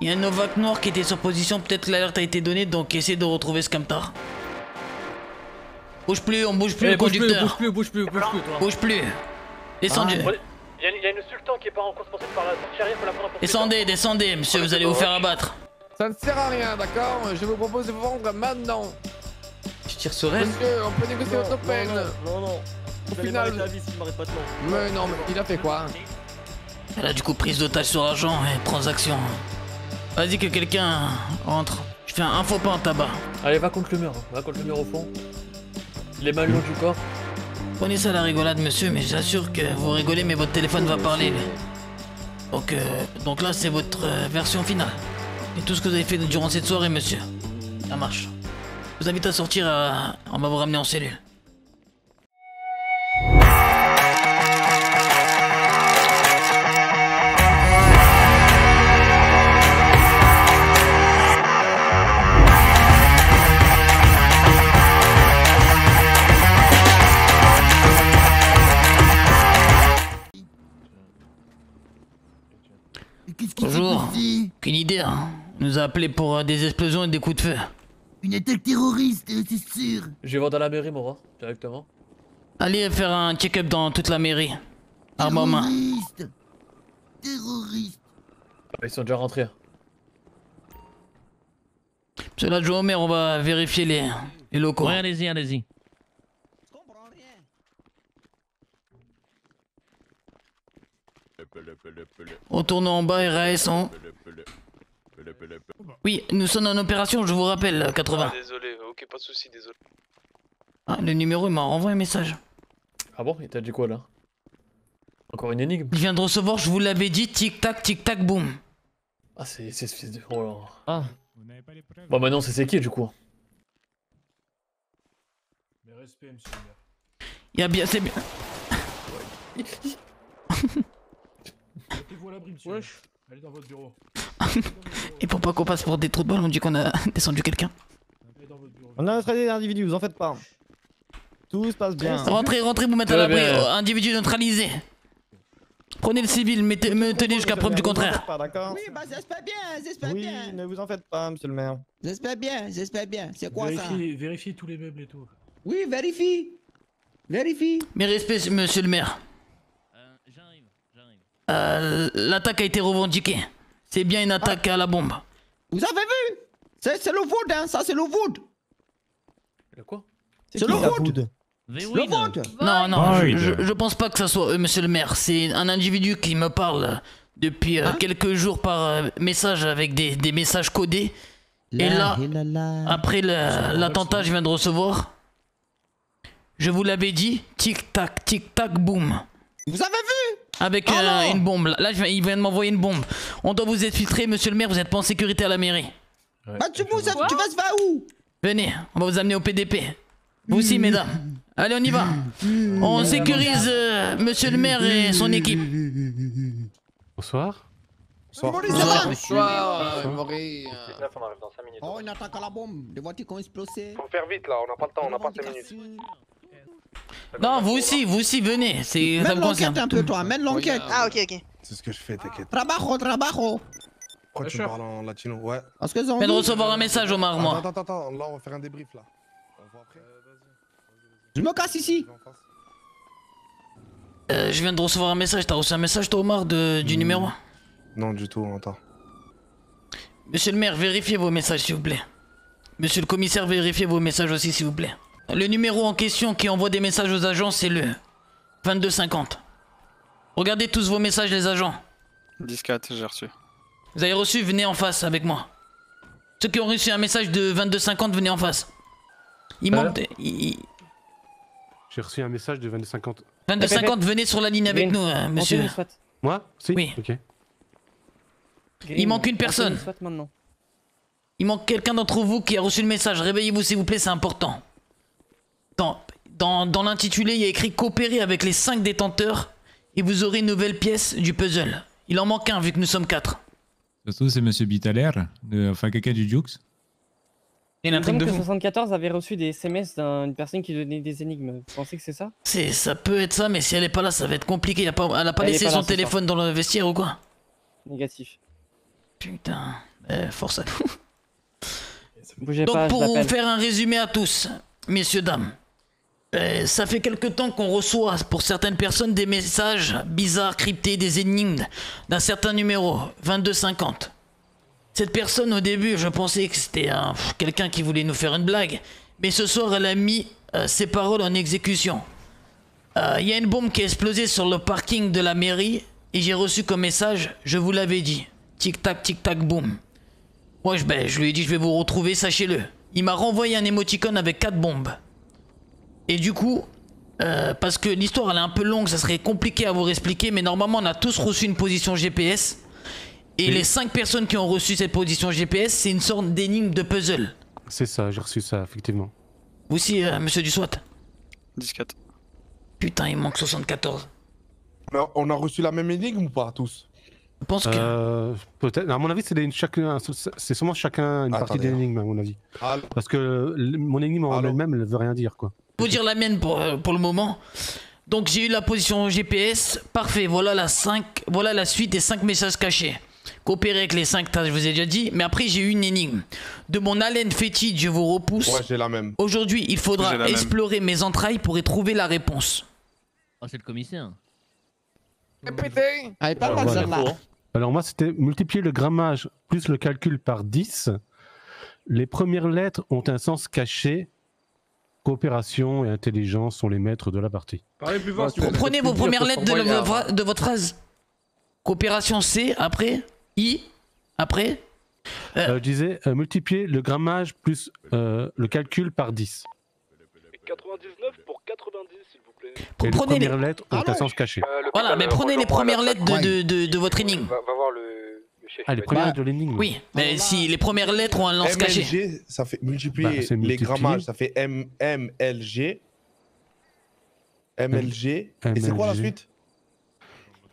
Il y a un Novak noir qui était sur position, peut-être l'alerte a été donnée, donc essayez de retrouver ce camtar. Bouge plus, on bouge plus Eh, le bouge plus, conducteur. bouge plus, bouge plus, bouge plus, toi. Bouge plus. Descendez. Il y, a une- il y a une sultan qui est pas en course poursuite par la sortie arrière, faut la prendre en. Descendez, descendez, monsieur, vous allez vous faire abattre. Ça ne sert à rien, d'accord Je vous propose de vous vendre maintenant. Je tire sur elle. Monsieur, on peut négocier votre peine. Non, non. Au Vous final. la vie pas de. Mais non, mais il a fait quoi Elle a du coup prise d'otage sur l'argent et transaction. Vas-y que quelqu'un rentre. Je fais un faux pas en tabac. Allez, va contre le mur, va contre le mur au fond. Les mains le long du corps. Prenez ça à la rigolade, monsieur, mais j'assure que vous rigolez, mais votre téléphone va parler. Donc, euh, donc là, c'est votre euh, version finale. Et tout ce que vous avez fait durant cette soirée, monsieur. Ça marche. Je vous invite à sortir, à- on va vous ramener en cellule. Bonjour. Qu'une idée, hein nous a appelé pour euh, des explosions et des coups de feu. Une attaque terroriste, euh, c'est sûr. Je vais voir dans la mairie, Mora, directement. Allez faire un check-up dans toute la mairie. Arme en main. Terroriste. Terroriste. Ah, Ils sont déjà rentrés. Monsieur l'adjoint au maire, on va vérifier les, les locaux. Ouais, allez-y, allez-y. Retournons en bas, RAS en... Oui, nous sommes en opération, je vous rappelle, 80. désolé, ok, pas de soucis, désolé. Ah, le numéro, il m'a renvoyé un message. Ah bon Il t'a dit quoi là? Encore une énigme? Il vient de recevoir, je vous l'avais dit, tic-tac, tic-tac, boum. Ah, c'est c'est ce fils de. Oh là. Ah. Bon, maintenant, c'est c'est qui du coup? Mais respect, monsieur le maire. Il y a bien, c'est bien. Mettez-vous à l'abri, monsieur. Wesh. Allez dans votre bureau. Et pour pas qu'on passe pour des trous de balle, on dit qu'on a descendu quelqu'un. On a notre aide d'individu, vous en faites pas. Tout se passe bien. Rentrez, rentrez, vous mettez à l'abri, euh, individu neutralisé. Prenez le civil, mettez, me tenez jusqu'à preuve du contraire. pas, d'accord? Oui, bah j'espère bien, j'espère Oui, bien. ne vous en faites pas, monsieur le maire. J'espère bien, j'espère bien. C'est quoi ça? Vérifiez, vérifiez tous les meubles et tout. Oui, vérifie. Vérifie. Mes respects, monsieur le maire. Euh. Euh, L'attaque a été revendiquée. C'est bien une attaque à la bombe. Vous avez vu? C'est le vote, hein, ça c'est le vote. Le quoi? C'est le The Le vote. Non, non, Ah, je, je, pense pas que ça soit eux, monsieur le maire. C'est un individu qui me parle depuis euh, Hein quelques jours par euh, message avec des, des messages codés. Et là, là, là. après l'attentat, je viens de recevoir. Je vous l'avais dit, tic-tac, tic-tac, boum. Vous avez vu? Avec Ah euh, une bombe. Là, je viens- il vient de m'envoyer une bombe. On doit vous être filtré, monsieur le maire, vous êtes pas en sécurité à la mairie. Bah tu, vous, tu vas faire où? Venez, on va vous amener au PDP. Vous aussi, mesdames. Allez, on y va. On sécurise euh, monsieur le maire et son équipe. Bonsoir. Ça va? Bonsoir, euh, Maurice. on arrive dans 5 minutes. Oh, une attaque à la bombe. Des voitures qui ont explosé. Faut faire vite là, on n'a pas le temps, on n'a pas 5 minutes. Non, vous aussi, vous aussi, venez. C'est ça Mène me l'enquête concerne. un peu, toi. Mène l'enquête. Ah, ok, ok. C'est ce que je fais, t'inquiète. Trabajo, trabajo. Pourquoi tu me parles en latino? Ouais. Parce que Je viens de recevoir un message, Omar, moi. Attends, attends, attends, là on va faire un débrief là. On voit après. Je me casse ici. En face. Euh, je viens de recevoir un message. T'as reçu un message, toi, Omar, de, du numéro? Non, du tout, attends. Monsieur le maire, vérifiez vos messages, s'il vous plaît. Monsieur le commissaire, vérifiez vos messages aussi, s'il vous plaît. Le numéro en question qui envoie des messages aux agents, c'est le 2250. Regardez tous vos messages, les agents. 10-4, j'ai reçu. Vous avez reçu, venez en face avec moi. Ceux qui ont reçu un message de 2250, venez en face. Il Euh. manque. de- il- il- J'ai reçu un message de 2250. 2250, venez sur la ligne avec nous, euh, monsieur. Moi? Si? Oui. Ok. Il manque une personne. Il manque quelqu'un d'entre vous qui a reçu le message. Réveillez-vous, s'il vous plaît, c'est important. Dans, dans, dans l'intitulé, il y a écrit coopérer avec les 5 détenteurs et vous aurez une nouvelle pièce du puzzle. Il en manque un vu que nous sommes 4. Surtout, c'est Monsieur Bitaler, de- enfin quelqu'un du Jux. Il y a une intrigue de que fou. 74 avait reçu des SMS d'une personne qui donnait des énigmes. Vous pensez que c'est ça? C'est, ça peut être ça, mais si elle est pas là, ça va être compliqué. Elle a pas, elle a pas Elle est laissé pas son là, téléphone dans le vestiaire ou quoi? Négatif. Putain, euh, force à vous. Bougez Donc pas, pour vous faire un résumé à tous, messieurs, dames, euh, ça fait quelque temps qu'on reçoit pour certaines personnes des messages bizarres, cryptés, des énigmes d'un certain numéro, 2250. Cette personne au début, je pensais que c'était quelqu'un qui voulait nous faire une blague, mais ce soir elle a mis euh, ses paroles en exécution. Euh, Il y a une bombe qui a explosé sur le parking de la mairie et j'ai reçu comme message, je vous l'avais dit, tic tac tic tac boum. Ouais, je, ben, lui ai dit je vais vous retrouver, sachez-le. Il m'a renvoyé un émoticône avec quatre bombes. Et du coup, euh, parce que l'histoire elle est un peu longue, ça serait compliqué à vous expliquer, mais normalement on a tous reçu une position GPS. Et les cinq personnes qui ont reçu cette position GPS, c'est une sorte d'énigme de puzzle. C'est ça, j'ai reçu ça, effectivement. Vous aussi, euh, monsieur du SWAT 10-4. Putain, il manque 74. Mais on a reçu la même énigme ou pas, tous? Je pense que. Euh, Peut-être. À mon avis, c'est des- chacun, c'est sûrement chacun une partie Attendez. de l'énigme, à mon avis. Allô Parce que mon énigme en elle-même, elle veut rien dire, quoi. Vous dire la mienne pour, euh, pour le moment. Donc j'ai eu la position GPS, parfait, voilà la 5, voilà la suite des 5 messages cachés. Coopérer avec les 5 tâches, je vous ai déjà dit, mais après j'ai eu une énigme. De mon haleine fétide, je vous repousse. Ouais, j'ai la même. Aujourd'hui, il faudra même. explorer mes entrailles pour y trouver la réponse. Oh, c'est le commissaire. Pas mal celle-là. Alors moi, c'était multiplier le grammage plus le calcul par 10. Les premières lettres ont un sens caché. Coopération et intelligence sont les maîtres de la partie. Parlez plus fort, s'il vous plaît. Prenez vos premières lettres de, le- vra- de votre phrase. Coopération C, après I, après Euh, je disais euh, multiplier le grammage plus euh, le calcul par 10. 99 pour 90, s'il vous plaît. Et les Prenez les... premières lettres ont un sens caché. Voilà, mais prenez les premières lettres de, de, de, de votre énigme. Va, va voir le, le chef. Ah, les premières lettres de l'énigme Oui, mais si les premières lettres ont un lance caché. MLG, ça fait multiplier Bah, les grammages, ça fait M, MLG. MLG. Et c'est quoi la suite?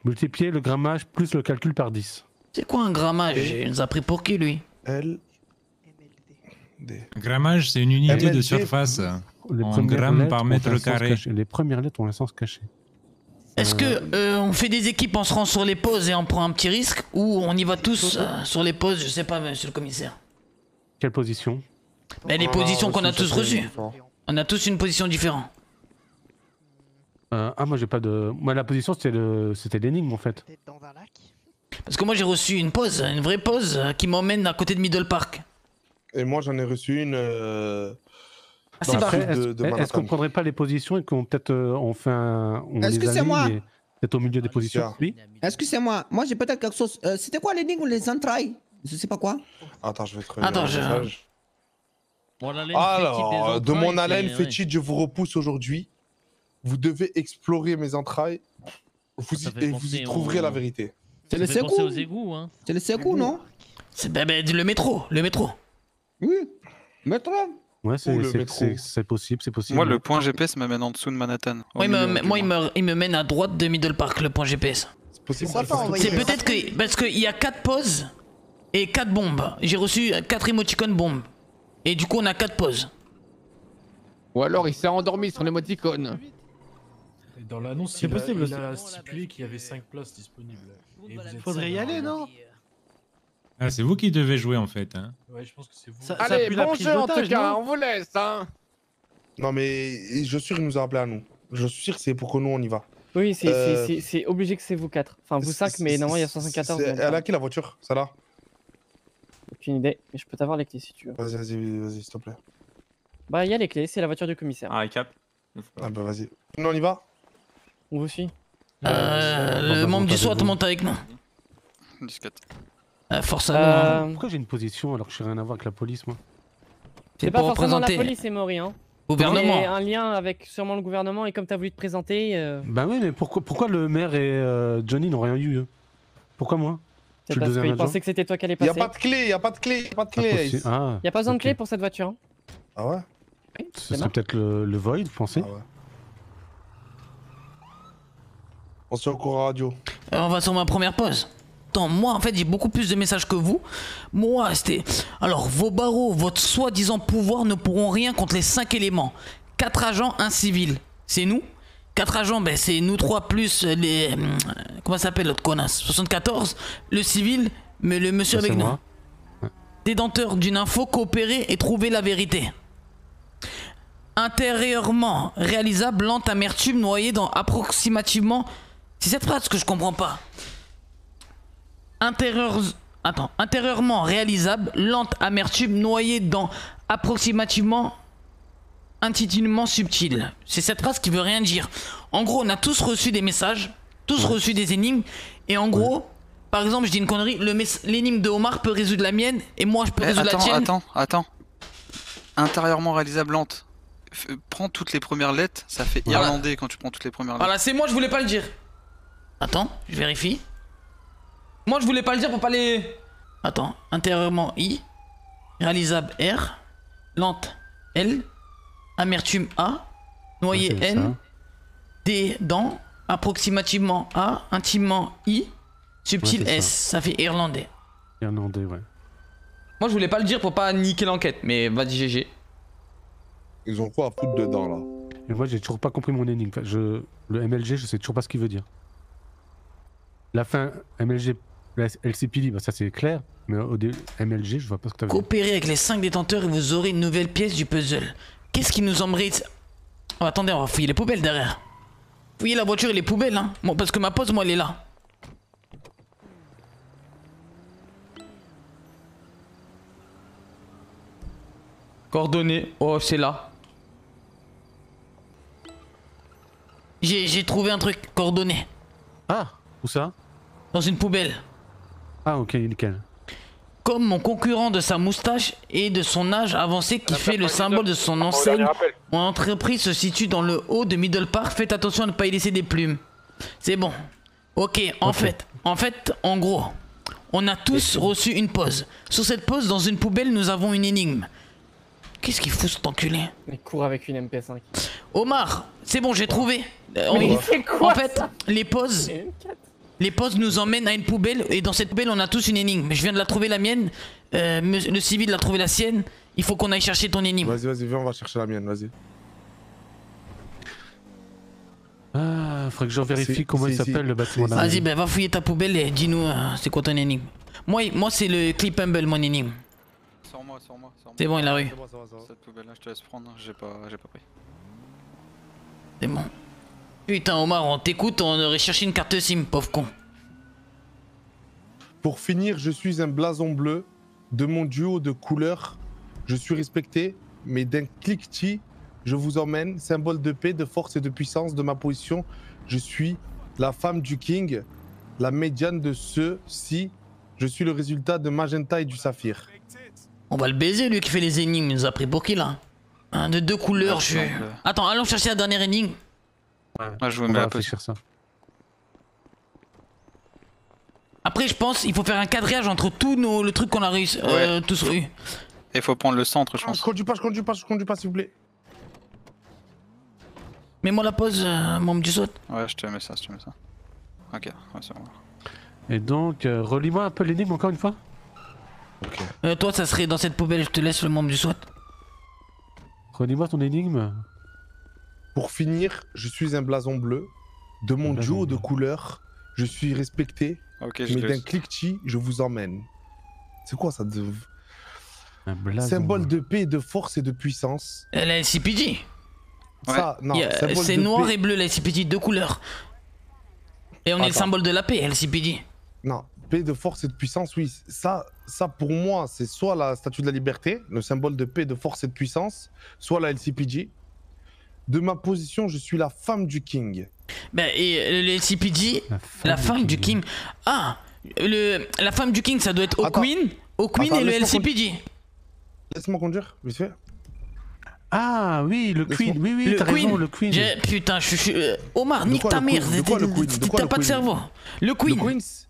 Multiplier le grammage plus le calcul par 10. C'est quoi un grammage? Il nous a pris pour qui lui? L. D. Grammage, c'est une unité de surface. Les En grammes par mètre carré. caché. Les premières lettres ont un sens caché. Est-ce que euh, on fait des équipes, on se rend sur les pauses et on prend un petit risque ou on y va tous euh, sur les pauses Je sais pas, monsieur le commissaire. Quelle position? Mais les On positions qu'on a tous reçues. On a tous une position différente. Euh, Ah, moi j'ai pas de. Moi la position c'était le... c'était l'énigme en fait. Parce que moi j'ai reçu une pause, une vraie pause euh, qui m'emmène à côté de Middle Park. Et moi, j'en ai reçu une. euh, est-ce de- de est-ce qu'on prendrait pas les positions et qu'on peut-être euh, on fait un. Est-ce les que c'est moi et Peut-être au milieu des positions? Oui. Excusez-moi, moi? J'ai peut-être quelque chose. Euh, C'était quoi l'énigme ou les entrailles? Je sais pas quoi. Attends, je vais relire Attends, je- Alors, de entrailles, mon haleine c'est- ouais. fétide, je vous repousse aujourd'hui. Vous devez explorer mes entrailles. Vous y, et vous y trouverez au- la vérité. C'est le égouts, hein. C'est le secours, non? C'est ben, ben, le métro, le métro. Oui. Métro Ouais, c'est possible, c'est possible. Moi, le point GPS m'amène en dessous de Manhattan. Moi, il me, moi il, me, il me mène à droite de Middle Park, le point GPS. C'est possible. C'est peut-être que. Parce qu'il y a 4 pauses et 4 bombes. J'ai reçu 4 émoticônes bombes. Et du coup, on a 4 pauses. Ou alors il s'est endormi sur l'émoticône. Dans l'annonce, C'est il, a- possible, il a stipulé qu'il y avait 5 places disponibles. Et vous êtes Faudrait y aller, non? Ah, c'est vous qui devez jouer en fait. Hein. Ouais, je pense que c'est vous. Ça- ça Allez, la bon jeu en tout cas, on vous laisse, hein. Non, mais je suis sûr qu'il nous a appelé à nous. Je suis sûr que c'est pour que nous, on y va. Oui, c'est Euh, obligé que c'est vous quatre. Enfin, vous cinq, mais normalement il y a 174. C'est- donc, Elle a qui la voiture Ça là Aucune idée, mais je peux t'avoir les clés si tu veux. Vas-y, vas-y, vas-y, s'il te plaît. Bah, il y a les clés, c'est la voiture du commissaire. Ah, cap. Ah bah vas-y. Nous, on y va? On vous suit Euh, le membre du SWAT monte avec nous. 10-4. Euh, force à nous. hein. Euh, Pourquoi j'ai une position alors que je n'ai rien à voir avec la police, moi C'est pas pour forcément la police, c'est Maury, hein. gouvernement. C'est un lien avec sûrement le gouvernement, et comme t'as voulu te présenter, euh, Ben oui, mais pourquoi, pourquoi le maire et euh, Johnny n'ont rien eu eux? Pourquoi moi? Le parce deuxième qu'ils pensaient que c'était toi qui allais Y a passer. pas de clé, y a pas de clé, y a pas de clé. Ace. Ah, Y a pas besoin de clé pour cette voiture. hein. Ah ouais? Oui, Ce c'est serait peut-être le, le Void, vous pensez? Ah ouais. On se tient au courant radio. Euh, on va sur ma première pause. Moi en fait j'ai beaucoup plus de messages que vous. Moi c'était. Alors vos barreaux, votre soi-disant pouvoir ne pourront rien contre les 5 éléments. 4 agents, un civil. C'est nous 4 agents, ben c'est nous trois plus les. hum, Comment ça s'appelle l'autre connasse? 74. Le civil, Mais le monsieur Ça, avec nous. moi. Détenteur d'une info, coopérer et trouver la vérité. Intérieurement réalisable, lente amertume noyée dans approximativement. C'est cette phrase que je comprends pas. Intérieur... Attends. Intérieurement réalisable, lente amertume noyée dans approximativement intitulement subtil. C'est cette phrase qui veut rien dire. En gros, on a tous reçu des messages, tous reçu des énigmes, et en gros, par exemple, je dis une connerie, l'énigme de Omar peut résoudre la mienne, et moi je peux Eh, résoudre attends, la tienne. attends, attends. Intérieurement réalisable lente. F- prends toutes les premières lettres, ça fait Voilà. irlandais quand tu prends toutes les premières lettres. Voilà, c'est moi, je voulais pas le dire. Attends, je vérifie. Moi, je voulais pas le dire pour pas les. Attends, intérieurement I, réalisable R, lente L, amertume A, noyé Ouais, c'est N, ça. D dans, approximativement A, intimement I, subtil Ouais, S. Ça. fait irlandais. Irlandais, ouais. Moi, je voulais pas le dire pour pas niquer l'enquête, mais vas-y, GG. Ils ont quoi à foutre dedans là? Et moi, j'ai toujours pas compris mon énigme. Je... Le MLG, je sais toujours pas ce qu'il veut dire. La fin MLG, la LCPD, bah, ça c'est clair. Mais au. MLG, je vois pas ce que t'as. Coopérez avec les 5 détenteurs et vous aurez une nouvelle pièce du puzzle. Qu'est-ce qui nous embrite oh, Attendez, on va fouiller les poubelles derrière. Fouiller la voiture et les poubelles, hein. Bon, parce que ma pause, moi, elle est là. Coordonnées. Oh, c'est là. J'ai j'ai trouvé un truc. Coordonnées. Ah Où ça? Dans une poubelle. Ah, ok, nickel. Comme mon concurrent de sa moustache et de son âge avancé qui fait le symbole de son enseigne, mon entreprise se situe dans le haut de Middle Park. Faites attention à ne pas y laisser des plumes. C'est bon. Ok, en fait, en fait, en gros, on a tous reçu une pause. Sur cette pause, dans une poubelle, nous avons une énigme. Qu'est-ce qu'il fout cet enculé Il court avec une MP5. Omar, c'est bon, j'ai trouvé. Euh, Mais oui. il fait quoi, En fait, les pauses, les pauses nous emmènent à une poubelle et dans cette poubelle, on a tous une énigme. Je viens de la trouver la mienne. euh, le civil a trouvé la sienne. Il faut qu'on aille chercher ton énigme. Vas-y, vas-y, viens, on va chercher la mienne, vas-y. Ah, faudrait que je vérifie comment il s'appelle le bâtiment. Vas-y, ben va fouiller ta poubelle et dis-nous euh, c'est quoi ton énigme. Moi, moi c'est le clip humble, mon énigme. Sors-moi, sors-moi, sors-moi. C'est bon, il l'a eu. Cette poubelle là, je te laisse prendre, j'ai pas, j'ai pas pris. C'est bon. Putain, Omar, on t'écoute, on aurait cherché une carte SIM, pauvre con. Pour finir, je suis un blason bleu. De mon duo de couleurs, je suis respecté, mais d'un cliquetis, je vous emmène. Symbole de paix, de force et de puissance de ma position. Je suis la femme du king, la médiane de ceux-ci. Je suis le résultat de Magenta et du Saphir. On va le baiser, lui qui fait les énigmes. Il nous a pris pour qui là? Un de deux couleurs, je suis. Ensemble. Attends, allons chercher la dernière énigme. Moi, je vous mets va la réfléchir ça. Après, je pense il faut faire un quadrillage entre tous nos, le truc qu'on a réussi, euh, tous eu. Il faut prendre le centre, je Ah, pense. je conduis pas, je conduis pas, je conduis pas, s'il vous plaît. Mets-moi la pause, euh, membre du saut. Ouais, je te mets ça, je te mets ça. Ok, ouais, c'est bon. Et donc, euh, relis-moi un peu l'énigme encore une fois. Euh, toi, ça serait dans cette poubelle, je te laisse le membre du SWAT. Relis-moi ton énigme. Pour finir, je suis un blason bleu. De mon duo de couleurs, je suis respecté, Ok, je mais d'un cliquetis, je vous emmène. C'est quoi ça de... Un blason. Symbole de paix, de force et de puissance. Euh, la LCPD. Ça, non, C'est noir paix- et bleu, la LCPD, deux couleurs. Et on est le symbole de la paix, LCPD. Non, paix de force et de puissance, oui. Ça, ça pour moi, c'est soit la statue de la liberté, le symbole de paix, de force et de puissance, soit la LCPG. De ma position, je suis la femme du king. Ben, et euh, le LCPD, la femme du King. Ah, le, la femme du King, ça doit être O'Queen, O'Queen et le LCPD. Laisse-moi conduire, vite fait. Ah oui, le Queen. Oui, oui, Le t'as Queen. raison, le Queen. Putain, je suis. euh, Omar, nique quoi ta le mère. Queen? De quoi le Queen? De quoi T'as le pas de Queen? cerveau. Le Queen. Le Queens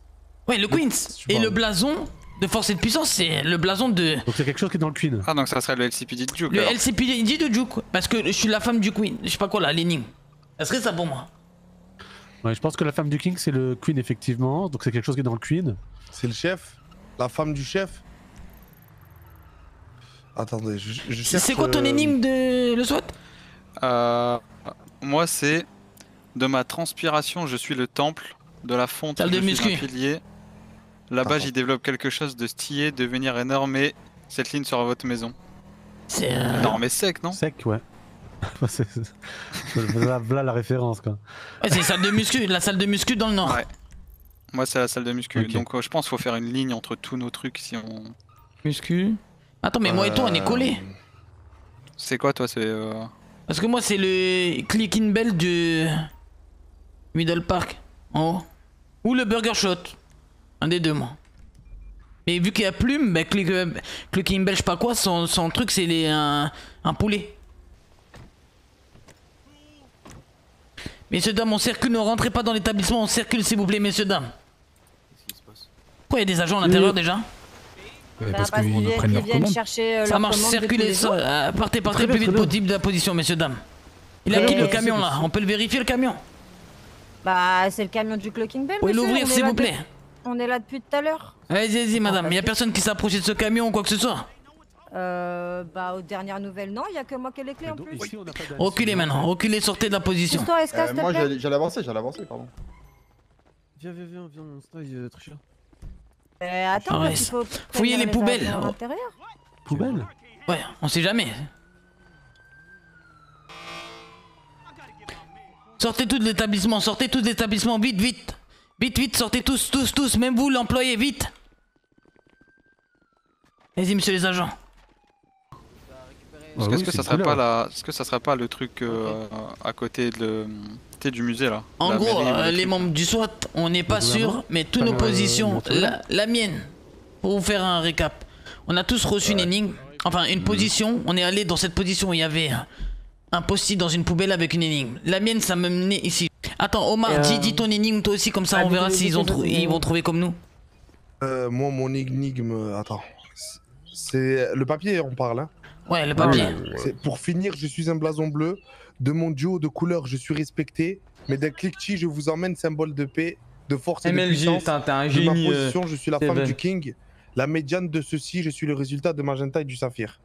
Ouais, le Queens. Et le blason de force et de puissance, c'est le blason de. Donc c'est quelque chose qui est dans le Queen. Ah, donc ça serait le LCPD de Duke. Le alors. LCPD de Duke. Parce que je suis la femme du Queen. Je sais pas quoi là, l'énigme. Ça serait ça pour moi. Ouais, je pense que la femme du King, c'est le Queen, effectivement. Donc c'est quelque chose qui est dans le Queen. C'est le chef? La femme du chef? Attendez, je, je C'est cherche, quoi ton euh, énigme de le SWAT? Euh, moi, c'est de ma transpiration, je suis le temple, de la fonte, Salle je de suis un pilier. Là-bas, j'y développe quelque chose de stylé, devenir énorme et cette ligne sera votre maison. C'est. euh, Énorme et sec, non Sec, ouais. C'est- la référence, quoi. Ouais, c'est salle de muscu, la salle de muscu dans le nord. Ouais. Moi, c'est la salle de muscu. Donc, euh, je pense qu'il faut faire une ligne entre tous nos trucs si on. Muscu. Attends, mais moi et toi, on est collés. C'est quoi, toi C'est. euh, Parce que moi, c'est le click in bell du Middle Park, en haut. Ou le Burger Shot. Un des deux, moi. Mais vu qu'il y a Plume, bah, euh, in bell, je sais pas quoi, son, son truc, c'est les, un, un poulet. Messieurs, dames, on circule, ne rentrez pas dans l'établissement, on circule, s'il vous plaît, messieurs, dames. Pourquoi il y a des agents à l'intérieur déjà parce qu'ils viennent, ils viennent chercher euh, Ça leur marche, commande circulez, euh, partez, partez le plus vite possible de la position, messieurs, dames. Il a qui le camion là On peut le vérifier le camion Bah, c'est le camion du Clocking Bell. Pouvez l'ouvrir s'il vous plaît On est là depuis tout à l'heure. Allez-y, allez-y, madame, il y a personne qui s'approche de ce camion ou quoi que ce soit. Euh, bah, aux dernières nouvelles, non, il y a que moi qui ai les clés en plus. Reculez maintenant, reculez, sortez de la position. Histoire, est-ce s'il te moi, plaît j'allais j'allais avancer, j'allais avancer, pardon. Viens, viens, viens, viens, on se taille, euh, tricheur. Euh, attends, Ouais, parce qu'il faut fouillez les poubelles. agents à l'intérieur. Poubelle Ouais, on sait jamais. Sortez tous de l'établissement, sortez tous de l'établissement, vite, vite. Vite, vite, sortez tous, tous, tous, même vous, l'employé, vite. Vas-y, monsieur les agents. Est-ce Ah que, oui, est-ce que ça serait pas. Est-ce que ça serait pas le truc euh, à côté de le... du musée là? En La gros, mairie, euh, le les membres du SWAT, on n'est pas sûr, mais toutes nos positions, la, la mienne, pour vous faire un récap, on a tous reçu une énigme, enfin une position, on est allé dans cette position où il y avait un- un post-it dans une poubelle avec une énigme. La mienne, ça me menait ici. Attends, Omar, euh, dis, dis ton énigme toi aussi, comme ça ah, on verra s'ils ils vont trouver comme nous. Euh, moi, mon énigme. Attends. C'est le papier, on parle. Hein. Ouais, le papier. C'est pour finir, je suis un blason bleu. De mon duo de couleur, je suis respecté. Mais d'un cliquetis, je vous emmène symbole de paix, de force et de MLG, puissance. putain, t'es un de génie, ma euh, position, je suis la femme du king. La médiane de ceci, je suis le résultat de magenta et du saphir.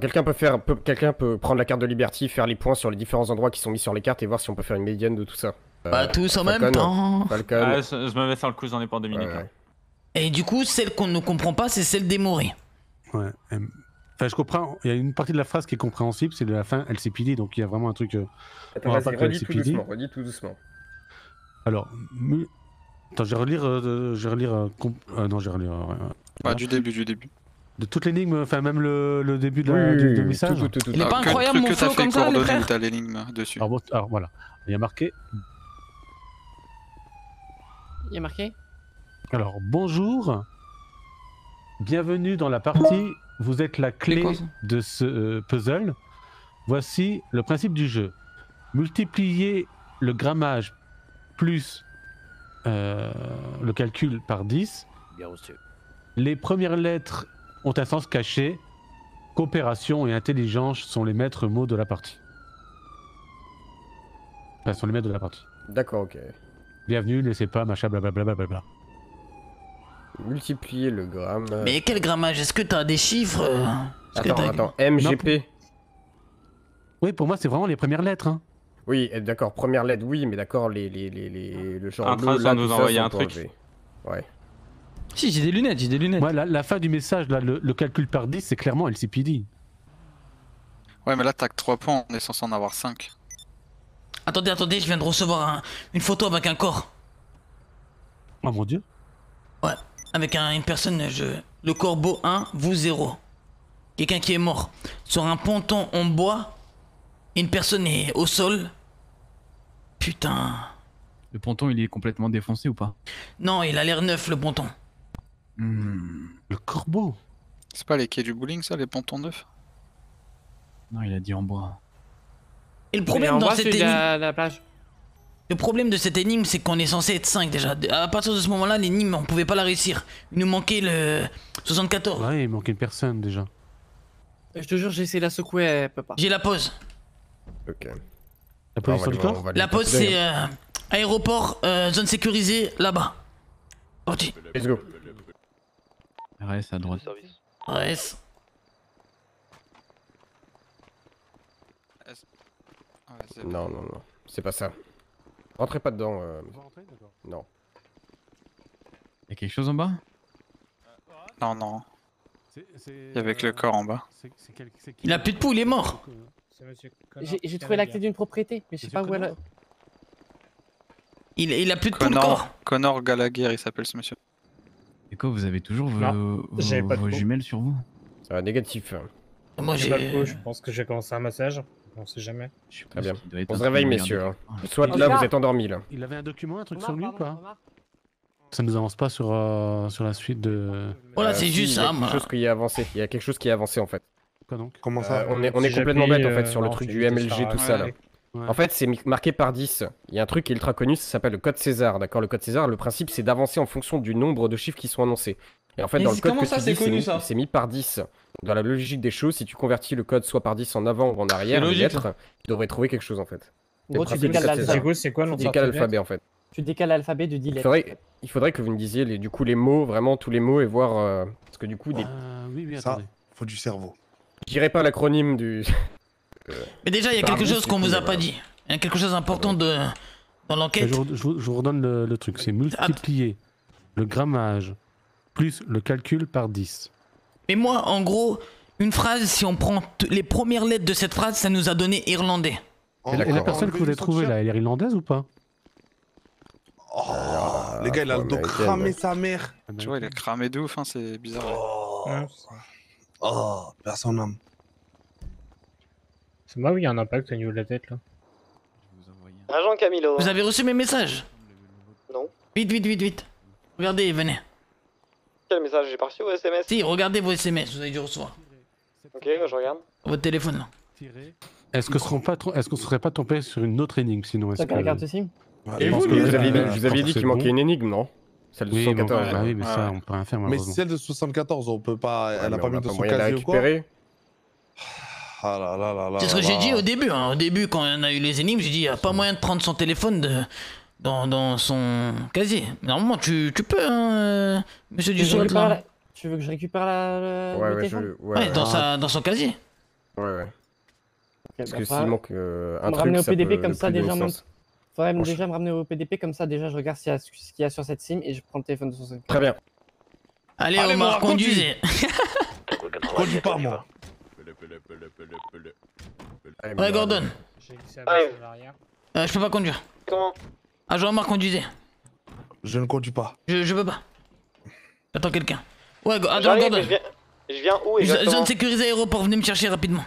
Quelqu'un peut faire, peut- quelqu'un peut prendre la carte de Liberty, faire les points sur les différents endroits qui sont mis sur les cartes et voir si on peut faire une médiane de tout ça. Euh, Bah, tous en même temps. Falcon. Ah, je, me vais faire le quiz dans les portes de Munich. là. Et du coup, celle qu'on ne comprend pas, c'est celle des Maury. Ouais. Enfin, je comprends. Il y a une partie de la phrase qui est compréhensible, c'est de la fin LCPD, donc il y a vraiment un truc. euh, Attends, en vas-y, redis tout doucement, redis tout doucement. Alors, attends, je vais relire. euh, je vais relire. euh, comp- euh, non, je vais relire. euh, Bah, du début, du début. De toute l'énigme, enfin même le, le début de la, Oui, du, du message. tout, tout, tout, Il est Ah, pas que- incroyable que- mon flow comme ça, les frères t'as l'énigme dessus. Alors, bon, alors, voilà, il y a marqué. Il y a marqué Alors bonjour, bienvenue dans la partie. Vous êtes la clé de ce euh, puzzle. Voici le principe du jeu. Multipliez le grammage plus euh, le calcul par 10. Bien reçu. Les premières lettres ont un sens caché. Coopération et intelligence sont les maîtres mots de la partie. Enfin, sont les maîtres de la partie. D'accord, ok. Bienvenue, laissez pas, machin, blablabla. blablabla. Multiplier le gramme. Mais quel grammage? Est-ce que t'as des chiffres? Attends, attends, MGP. Oui, pour moi, c'est vraiment les premières lettres. Hein. Oui, eh, d'accord, première lettre, oui, mais d'accord, les, les, les, les, le genre trace, là, on nous c'est un truc. Ouais. Si, j'ai des lunettes, j'ai des lunettes. Moi, la, la fin du message, là, le, le calcul par 10, c'est clairement LCPD. Ouais, mais là, t'as que 3 points, on est censé en avoir 5. Attendez, attendez, je viens de recevoir un- une photo avec un corps. Oh mon dieu. Ouais, avec un- une personne, je... le corbeau 1, vous 0. Quelqu'un qui est mort. Sur un ponton en bois, une personne est au sol. Putain. Le ponton, il est complètement défoncé ou pas? Non, il a l'air neuf le ponton. Le corbeau C'est pas les quais du bowling, ça, les pontons neufs Non, il a dit en bois. Et le problème dans bas, cette énigme... la, de la plage. Le problème de cette énigme, c'est qu'on est censé être 5 déjà. À partir de ce moment-là, l'énigme, on pouvait pas la réussir. Il nous manquait le 74. Ouais, il manquait une personne déjà. Je te jure, j'ai essayé de la secouer, elle peut pas. J'ai la pause. Ok. La du corps La pause, c'est euh, aéroport, euh, zone sécurisée, là-bas. Parti. Let's go. RS à droite. Ouais. Non, non, non, c'est pas ça. Rentrez pas dedans. euh, Non. Y'a quelque chose en bas? Non, non. Il y avait que le corps en bas. Il a plus de pouls, il est mort. J'ai j'ai trouvé la clé d'une propriété, mais je sais pas où elle est. Il, il a plus de pouls, le Connor, corps. Connor Gallagher, il s'appelle ce monsieur. Et quoi, vous avez toujours vos, Non, vos- pas jumelles sur vous Ça négatif. Moi, J'ai pas de peau, je pense que j'ai commencé un massage. On sait jamais. Très bien. qu'il doit être On se réveille, messieurs. hein. Soit là, vous êtes endormis là. Il avait un document, un truc sur lui ou pas Ça nous avance pas sur, euh, sur la suite de. Voilà, Euh, c'est si, juste il y a ça, quelque moi. chose qui est avancé. Il y a quelque chose qui est avancé en fait. Quoi donc? Comment Euh, on est, on est complètement bête en fait euh, sur le truc du MLG, ça, tout ça là. Ouais. En fait, c'est marqué par 10. Il y a un truc qui est ultra connu, ça s'appelle le code César. D'accord? Le code César, le principe c'est d'avancer en fonction du nombre de chiffres qui sont annoncés. Et en fait, Mais dans le code que ça, tu c'est dis, c'est connu, mis, ça? c'est mis par 10. Dans la logique des choses, si tu convertis le code soit par 10 en avant ou en arrière, les lettres, tu devrais trouver quelque chose en fait. Gros, tu décales l'alphabet. C'est quoi en fait. Tu décales l'alphabet de 10 Il lettres. faudrait, il faudrait que vous me disiez les, du coup les mots, vraiment tous les mots et voir. euh, parce que du coup, des... Euh, oui, oui, Ça, faut du cerveau. je dirais pas l'acronyme du. Mais déjà, il y a quelque chose qu'on vous a pas dit. Il y a quelque chose d'important de... dans l'enquête. Je, vous- je vous- je vous redonne le, le truc. C'est multiplier le grammage plus le calcul par 10. Mais moi, en gros, une phrase, si on prend les premières lettres de cette phrase, ça nous a donné irlandais. Et la, et la personne que vous voulez trouver là, elle est irlandaise ou pas? Oh, les gars, il a le dos cramé sa mère. Tu vois, il est cramé de ouf, hein, c'est bizarre. ouais. Oh, personne âme. C'est moi, oui, il y a un impact au niveau de la tête là. Agent Camilo. Vous avez reçu mes messages Non. Vite, vite, vite, vite. Regardez, venez. Quel message j'ai pas reçu au SMS Si, regardez vos SMS, vous avez dû recevoir. Ok, bah, je regarde. Votre téléphone là. Est-ce que seront pas est-ce qu'on serait pas tombé sur une autre énigme sinon? Est-ce T'as la que... carte SIM? Et Je pense vous, vous aviez, euh, dit qu'il manquait une énigme, non? Celle de Oui, bon, 74. bah oui, mais ça, on peut rien faire Mais malheureusement. celle de 74, on peut pas. elle a mais pas mis a de pas son casier ou quoi? Ah là là là là. C'est ce que j'ai dit au début. hein. Au début, quand on a eu les énigmes, j'ai dit il n'y a pas moyen de prendre son téléphone de... dans, dans son casier. Normalement, tu, tu peux, hein, monsieur Tu veux, la- tu veux que je récupère la, le, Ouais, le ouais, téléphone je. Ouais, dans, sa, dans son casier. Ouais, ouais. Parce bah, que s'il manque euh, un me truc, ramener au ça PDP peut comme ça déjà même. Faudrait déjà me ramener au PDP comme ça déjà je regarde ce qu'il y a sur cette sim et je prends le téléphone de son. Très bien. Allez, Allez, Omar, conduisez. Conduis pas, moi. Ouais, Gordon. J'ai glissé Ah, l'arrière. Euh, je peux pas conduire. Comment Agent Omar, conduisez. Je ne conduis pas. Je, je peux pas. J'attends quelqu'un. Ouais, go- agent J'arrive, Gordon. je viens, je viens où Z- exactement Zone sécurisée aéroport, venez me chercher rapidement.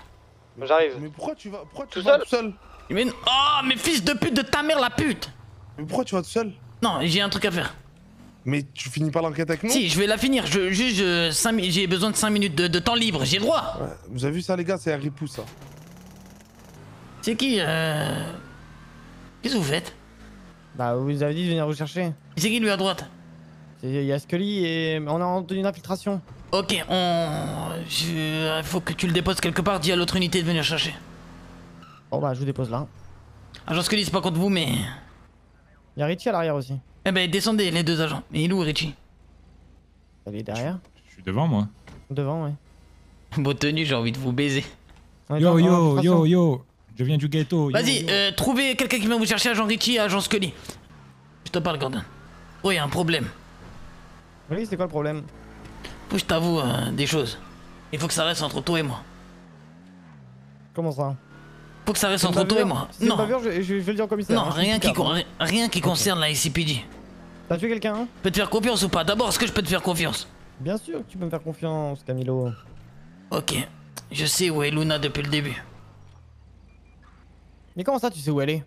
J'arrive. Mais pourquoi tu vas, pourquoi tu Tout vas seul tout seul? Mais... Oh, mais fils de pute de ta mère, la pute Mais pourquoi tu vas tout seul? Non, j'ai un truc à faire. Mais tu finis pas l'enquête avec nous Si, je vais la finir. Je, juste, je- j'ai besoin de 5 minutes de, de temps libre. J'ai le droit. Ouais, Vous avez vu ça, les gars C'est un ripou, ça. C'est qui euh... Qu'est-ce que vous faites? Bah, vous avez dit de venir vous chercher. C'est qui lui à droite? Il y a Scully et on est en tenue d'infiltration. Ok, on... Je... Faut que tu le déposes quelque part. Dis à l'autre unité de venir chercher. Bon, bah, je vous dépose là. Agent Scully, c'est pas contre vous, mais... Il y a Richie à l'arrière aussi. Eh ben, descendez, les deux agents. Mais il est où, Richie Elle est derrière. Je suis devant moi. Devant, ouais. Beau tenue, j'ai envie de vous baiser. Yo yo yo yo. Je viens du ghetto. Vas-y, euh, trouvez quelqu'un qui vient vous chercher, agent Richie et agent Scully. Je te parle, Gordon. Oh, y a un problème. Oui, c'est quoi le problème Faut que je t'avoue euh, des choses. Il faut que ça reste entre toi et moi. Comment ça Faut que ça reste entre toi et moi. Non, je, vais le dire au commissaire. non, hein, rien qui, con- rien qui concerne la ICPD. T'as tué quelqu'un hein? Je peux te faire confiance ou pas? D'abord, est-ce que je peux te faire confiance? Bien sûr que tu peux me faire confiance, Camilo. Ok. Je sais où est Luna depuis le début. Mais comment ça, tu sais où elle est?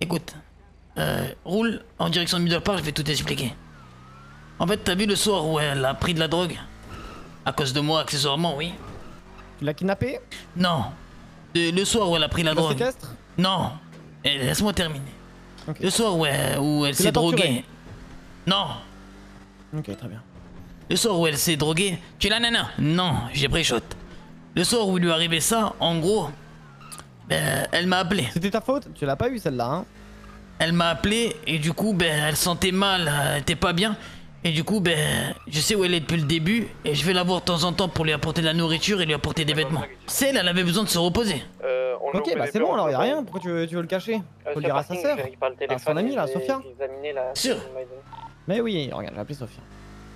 Écoute, euh, roule en direction de Middle Park, je vais tout expliquer. En fait, t'as vu le soir où elle a pris de la drogue? À cause de moi, accessoirement, oui. Tu l'as kidnappé Non. Le, le soir où elle a pris la drogue. Non. Eh, Laisse-moi terminer. Le soir où elle, où s'est droguée. Non. Ok, très bien. Le soir où elle s'est droguée. Tu es la nana Non, j'ai pris shot. Le soir où il lui est arrivé ça, en gros. Ben, elle m'a appelé. C'était ta faute Tu l'as pas eu celle-là, hein Elle m'a appelé et du coup, ben, elle sentait mal, elle était pas bien. Et du coup, ben, je sais où elle est depuis le début et je vais la voir de temps en temps pour lui apporter de la nourriture et lui apporter des vêtements. C'est elle, elle avait besoin de se reposer. Euh, on Ok, bah c'est bon alors, y a rien. Pourquoi tu veux, tu veux le cacher Faut le dire à sa sœur. À son amie là, Sophia. Sûr. Mais oui, regarde, je vais appeler Sophia.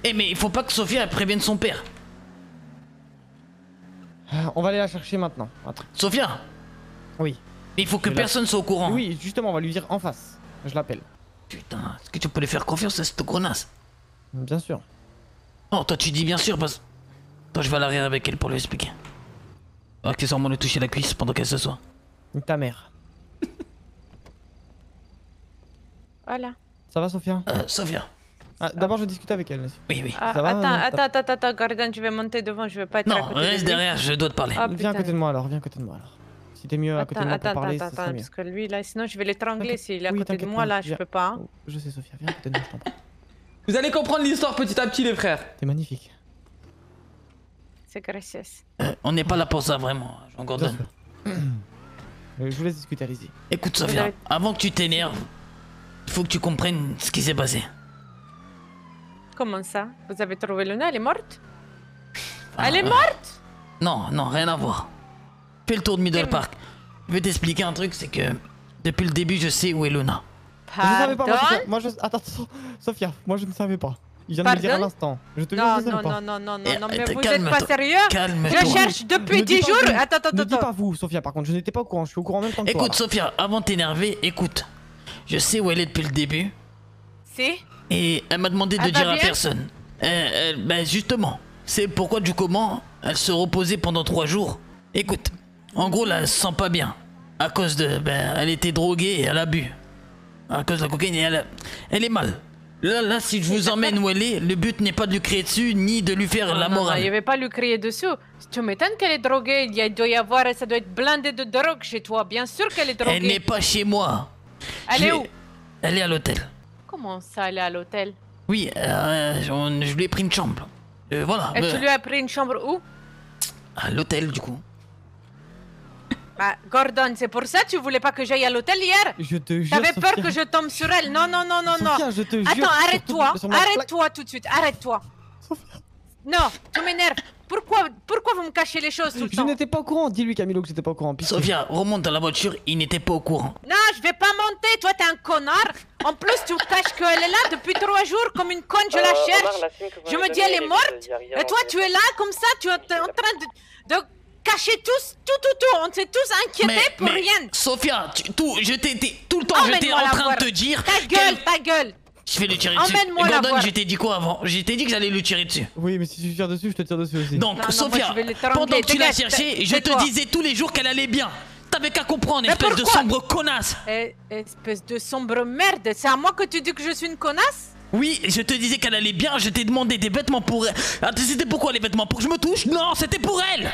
Eh, mais il faut pas que Sophia elle prévienne son père. Ah, On va aller la chercher maintenant. Attends. Sophia Oui. Mais il faut que la- personne soit au courant. Oui, justement, on va lui dire en face. Je l'appelle. Putain, est-ce que tu peux lui faire confiance à cette connasse Bien sûr. Oh, toi tu dis bien sûr parce. Toi je vais à l'arrière avec elle pour lui expliquer. Accessoirement lui toucher la cuisse pendant qu'elle se soit. Ta mère. Voilà. Ça va, Sophia? Euh, Sophia. Ah, D'abord, je vais discuter avec elle. Oui, oui. Ah, Ça va, attends, euh, attends, attends, attends, Gordon, je vais monter devant, je vais pas être à Non, côté de reste lui. derrière, je dois te parler. Ah, Viens à côté de moi alors, viens à côté de moi alors. Si t'es mieux à côté de Attends, moi pour attends, parler, attends, ça attends, mieux. parce que lui, là, sinon je vais l'étrangler s'il est à Oui, côté de moi, pas, là, je viens. peux pas. hein. Oh, Je sais, Sophia, viens à côté de moi, je t'en prie. Vous allez comprendre l'histoire petit à petit, les frères. T'es magnifique. C'est gracias. Euh, on n'est pas là pour ça vraiment, Jean Gordon. Euh, Je vous laisse discuter, allez-y. Écoute avez- avant que tu t'énerves, il faut que tu comprennes ce qui s'est passé. Comment ça? Vous avez trouvé Luna, elle est morte? Ah, Elle est euh, morte? Non, non, rien à voir. Fais le tour de Middle Park. Je vais t'expliquer un truc, c'est que depuis le début, je sais où est Luna. Je ne savais pas, moi, Pardon Sophia. Moi, je... Attends, attends, Sophia, moi, je ne savais pas. Il vient de me le dire à Pardon l'instant. Je te jure, Non, je savais non, pas. non, non, non, non, Eh, non, mais attends, vous calme-toi, êtes pas sérieux? calme-toi. Je cherche depuis Ne dis 10 pas jours vous. Attends, attends, Ne dis attends. pas vous, Sophia, par contre, je n'étais pas au courant, je suis au courant en même temps que toi. Écoute. Sophia, avant de t'énerver, écoute. Je sais où elle est depuis le début Si et elle m'a demandé de Elle dire à personne. Elle- elle- ben justement, c'est pourquoi du comment elle se reposait pendant trois jours. Écoute, en gros là, elle se sent pas bien. À cause de... Ben, elle était droguée et elle a bu. À cause de la cocaïne elle, est mal. Là, là, si je vous emmène où elle est, le but n'est pas de lui crier dessus ni de lui faire Non, la non, non, morale. il ne vais pas lui crier dessus. Tu m'étonnes qu'elle est droguée. Il doit y avoir, ça doit être blindé de drogue chez toi. Bien sûr qu'elle est droguée. Elle n'est pas chez moi. Elle Je est où? Elle est à l'hôtel. Comment ça, elle est à l'hôtel? Oui, euh, on- je lui ai pris une chambre. Euh, voilà. Et euh, tu lui as pris une chambre où? À l'hôtel du coup. Bah, Gordon, c'est pour ça que tu voulais pas que j'aille à l'hôtel hier Je te jure. T'avais peur que je tombe sur elle Non, non, non, non, Sophia, non. je te jure, Attends, arrête-toi. Arrête-toi tout de suite. Arrête-toi. Non, tu m'énerves. Pourquoi, pourquoi vous me cachez les choses tout le Je temps n'étais pas au courant. Dis-lui, Camilo, que j'étais pas au courant. pitié. Sophia, remonte dans la voiture, il n'était pas au courant. Non, je vais pas monter. Toi, t'es un connard. En plus, tu caches qu'elle est là depuis trois jours comme une conne. Je la Euh, cherche. Omar, la Je me dis, elle est morte. Et toi, tu es là comme ça. Tu es en train de, de cacher tous, tout, tout, tout. On s'est tous inquiétés pour rien. Sophia, tu- tout, je tout le temps, j'étais Emmène-moi en train de te dire. Ta gueule, ta gueule. Je vais lui tirer dessus. Emmène-moi la Gordon, je t'ai dit quoi avant? Je t'ai dit que j'allais lui tirer dessus. Oui, mais si tu tires dessus, je te tire dessus aussi. Donc, Non, non, Sophia, moi, pendant que tu l'as cherché, je te disais tous les jours qu'elle allait bien. T'avais qu'à comprendre, Mais espèce de sombre connasse. Eh, espèce de sombre merde. C'est à moi que tu dis que je suis une connasse? Oui, je te disais qu'elle allait bien, je t'ai demandé des vêtements pour elle. Ah, C'était pourquoi les vêtements? Pour que je me touche? Non, c'était pour elle